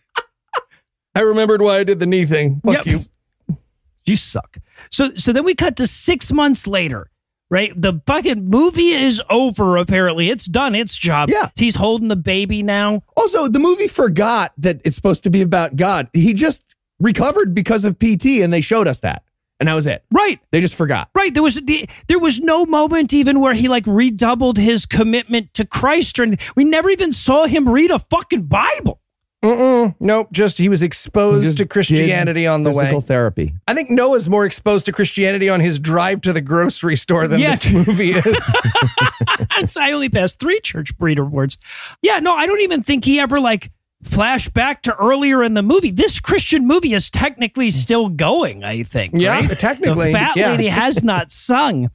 I remembered why I did the knee thing. Fuck Yep. you. You suck. So so then we cut to six months later, right? The fucking movie is over, apparently. It's done its job. Yeah. He's holding the baby now. Also, the movie forgot that it's supposed to be about God. He just recovered because of PT and they showed us that. And that was it. Right. They just forgot. Right. There was the, there was no moment even where he like redoubled his commitment to Christ or. We never even saw him read a fucking Bible. Mm-mm. Nope. Just he was exposed Just to Christianity did on the way. Physical therapy. I think Noah's more exposed to Christianity on his drive to the grocery store than Yes. this movie is. [LAUGHS] I only passed three church breeder words. Yeah, no, I don't even think he ever like flashed back to earlier in the movie. This Christian movie is technically still going, I think. Yeah, right? technically, The fat yeah. lady has not sung.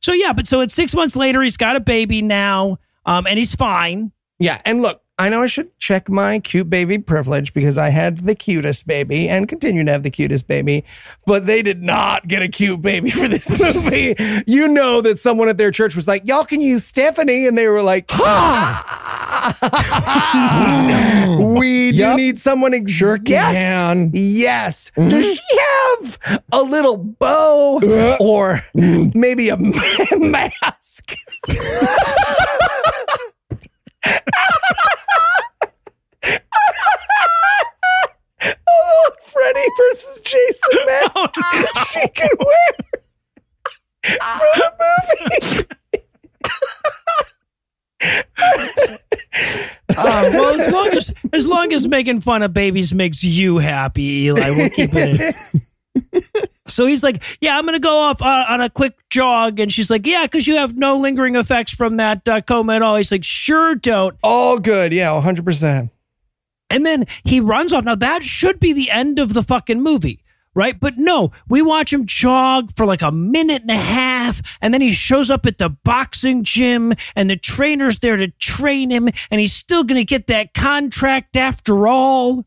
So yeah, but so it's six months later, he's got a baby now, um, and he's fine. yeah. And look, I know I should check my cute baby privilege because I had the cutest baby and continue to have the cutest baby, but they did not get a cute baby for this [LAUGHS] movie. you know that someone at their church was like, y'all can use Stephanie. And they were like, [LAUGHS] we do Yep. need someone. Ex- Sure yes. Yes. Mm-hmm. Does she have a little bow uh. or mm. maybe a [LAUGHS] mask? Oh, Freddy versus Jason [LAUGHS] mask she can wear for the movie. Uh, well, as long as as long as making fun of babies makes you happy, Eli, we'll keep it. In. [LAUGHS] So he's like, "Yeah, I'm gonna go off uh, on a quick jog," and she's like, "Yeah, because you have no lingering effects from that uh, coma at all." He's like, "Sure, don't." All good. Yeah, 100%. And then he runs off. Now that should be the end of the fucking movie, right? But no, we watch him jog for like a minute and a half, and then he shows up at the boxing gym, and the trainer's there to train him, and he's still gonna get that contract after all.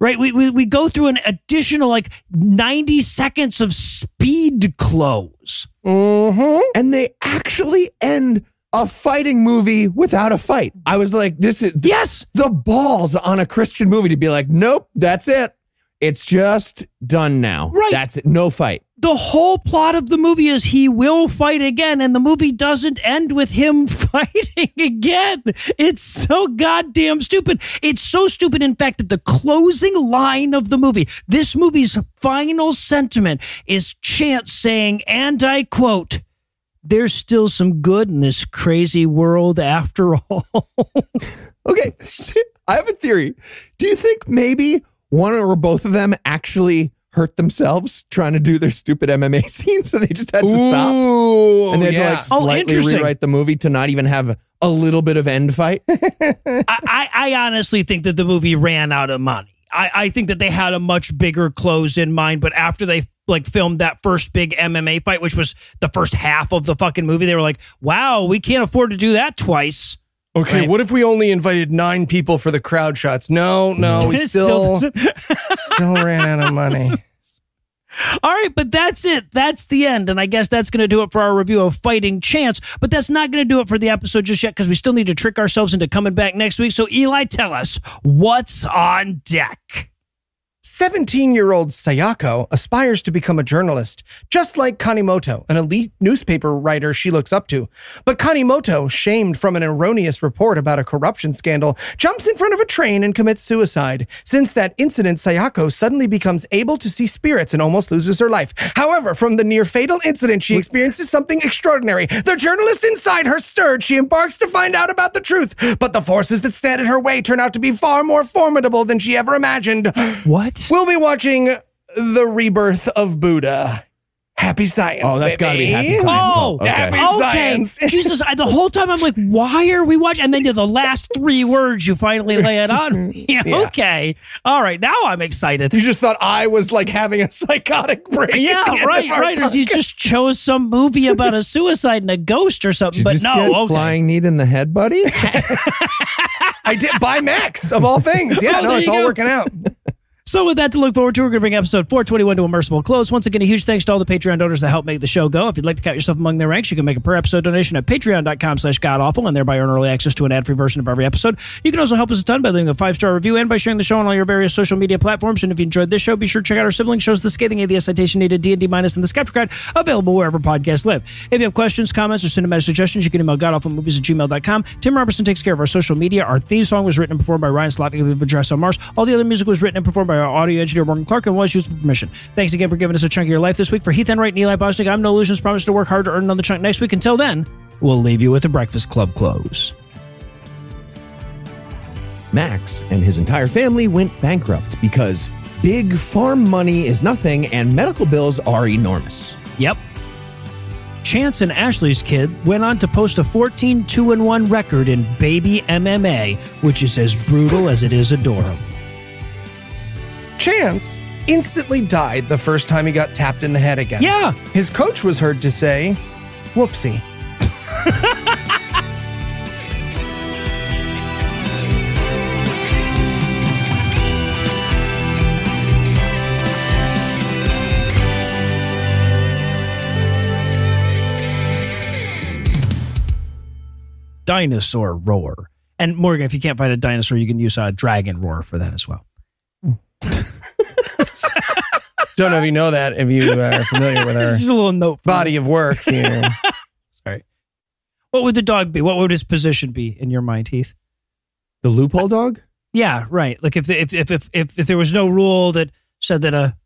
Right? We, we we go through an additional like 90 seconds of speed close. Mm-hmm. And they actually end a fighting movie without a fight. I was like, this is Yes. the balls on a Christian movie to be like, nope, that's it. It's just done now. Right. That's it. No fight. the whole plot of the movie is he will fight again, and the movie doesn't end with him [LAUGHS] fighting again. It's so goddamn stupid. It's so stupid, in fact, that the closing line of the movie, this movie's final sentiment, is Chance saying, and I quote, there's still some good in this crazy world after all. [LAUGHS] Okay. [LAUGHS] I have a theory. Do you think maybe one or both of them actually hurt themselves trying to do their stupid MMA [LAUGHS] scene, So they just had to stop. Ooh, And they had yeah. to like Oh, slightly interesting. rewrite the movie to not even have a little bit of end fight. [LAUGHS] I, I, I honestly think that the movie ran out of money. I, I think that they had a much bigger close in mind, but after they like filmed that first big MMA fight, which was the first half of the fucking movie, they were like, "Wow, we can't afford to do that twice." Okay, Right. what if we only invited nine people for the crowd shots? No, no, we It still [LAUGHS] still ran out of money. [LAUGHS] All right, but that's it. That's the end. And I guess that's going to do it for our review of Fighting Chance. But that's not going to do it for the episode just yet because we still need to trick ourselves into coming back next week. So, Eli, tell us what's on deck. 17 year old Sayako aspires to become a journalist, just like Kanimoto, an elite newspaper writer she looks up to. But Kanimoto, shamed from an erroneous report about a corruption scandal, jumps in front of a train and commits suicide. Since that incident, Sayako suddenly becomes able to see spirits and almost loses her life. However, from the near fatal incident, she experiences something extraordinary. The journalist inside her stirred. She embarks to find out about the truth, but the forces that stand in her way turn out to be far more formidable than she ever imagined. What? We'll be watching The Rebirth of Buddha. Happy science. Oh, that's gotta be. Happy Science. Oh, oh, Okay. Happy Okay, science. [LAUGHS] Jesus! I, the whole time I'm like, why are we watching? And then to the last three words, you finally lay it on. me. [LAUGHS] Yeah, Yeah. [LAUGHS] Okay, all right. Now I'm excited. You just thought I was like having a psychotic break. Yeah, end right, of right. Or you just chose some movie about a suicide and a ghost or something. Did you But just no, get okay. flying knee in the head, buddy? I did buy Max of all things. Yeah, Oh, no, it's all go. working out. So with that to look forward to, we're going to bring episode 421 to a merciful close. Once again, a huge thanks to all the Patreon donors that help make the show go. If you'd like to count yourself among their ranks, you can make a per episode donation at patreon.com slash godawful and thereby earn early access to an ad-free version of every episode. You can also help us a ton by leaving a five-star review and by sharing the show on all your various social media platforms. And if you enjoyed this show, be sure to check out our sibling shows, The Scathing Atheist Citation Needed, D&D Minus, and The Skepticrat, available wherever podcasts live. If you have questions, comments, or cinematic suggestions, you can email godawfulmovies at gmail.com. Tim Robertson takes care of our social media. Our theme song was written and performed by Ryan Slotnick of Address on Mars. All the other music was written and performed by our audio engineer, Morgan Clark, and was used with permission. Thanks again for giving us a chunk of your life this week. For Heath Enwright and Eli Bosnick, I'm Noah Lugeons. Promise to work hard to earn another chunk next week. Until then, we'll leave you with the Breakfast Club close. Max and his entire family went bankrupt because big farm money is nothing and medical bills are enormous. Yep. Chance and Ashley's kid went on to post a 14 2 and 1 record in baby MMA, which is as brutal as it is adorable. Chance instantly died the first time he got tapped in the head again. Yeah. His coach was heard to say, whoopsie. Dinosaur roar. And Morgan, if you can't find a dinosaur, you can use a dragon roar for that as well. [LAUGHS] Don't know if you know that, if you are familiar with [LAUGHS] our This is a little note. for body of work [LAUGHS] here. Sorry. What would the dog be? What would his position be in your mind, Heath? The loophole dog? Yeah, right. Like if the, if, if if if if there was no rule that said that a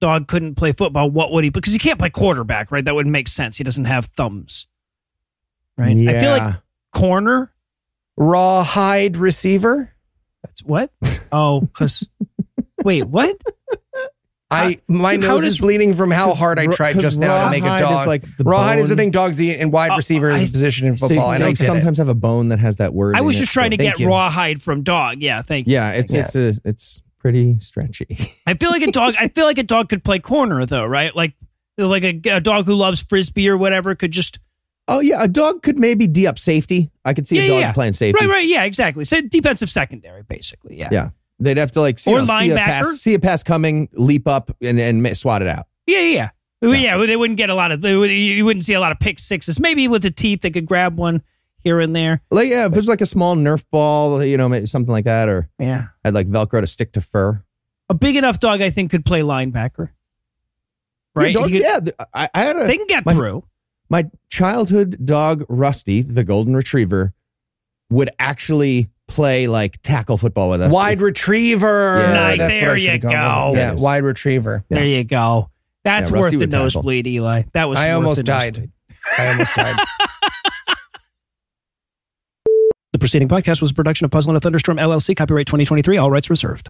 dog couldn't play football, what would he? Because he can't play quarterback, right? That wouldn't make sense. He doesn't have thumbs, right? I feel like Yeah. corner. Rawhide receiver. That's what? Oh, because [LAUGHS] wait, what? I my how nose does- is bleeding from how hard I Ra- tried 'cause just now to make a rawhide is dog. like the Rawhide is the bone- thing dogs eat, and wide Oh, receiver is I- a position in They, football. and I they did it. sometimes have a bone that has that word. I in was it, just trying so- to thank get you. rawhide from dog. Yeah, thank you. Yeah, it's Yeah. it's a it's pretty stretchy. I feel like a dog. I feel like a dog could play corner though, right? Like like a, a dog who loves frisbee or whatever could just oh yeah, a dog could maybe d up safety. I could see Yeah, a dog yeah. playing safety. right, right, yeah, exactly. So defensive secondary, basically. Yeah, Yeah. They'd have to like see, Or know, see a linebacker. pass, see a pass coming, leap up, and and swat it out. yeah, yeah. yeah. Well, yeah, they wouldn't get a lot of. They, you wouldn't see a lot of pick sixes. Maybe with the teeth, they could grab one here and there. Like yeah, if there's like a small Nerf ball, you know, something like that, or Yeah, had like Velcro to stick to fur. a big enough dog, I think, could play linebacker. Right? Yeah, dogs, could- yeah. I, I had a they can get my- through. My childhood dog Rusty, the golden retriever, would actually play like tackle football with us. Wide If- retriever. Yeah, Nice, That's what I there you go. with. Yeah, wide retriever. Yeah. There you go. That's Yeah, worth the nosebleed, Eli. That was. I worth almost the died. I almost died. [LAUGHS] The preceding podcast was a production of Puzzle in a Thunderstorm LLC, copyright 2023, all rights reserved.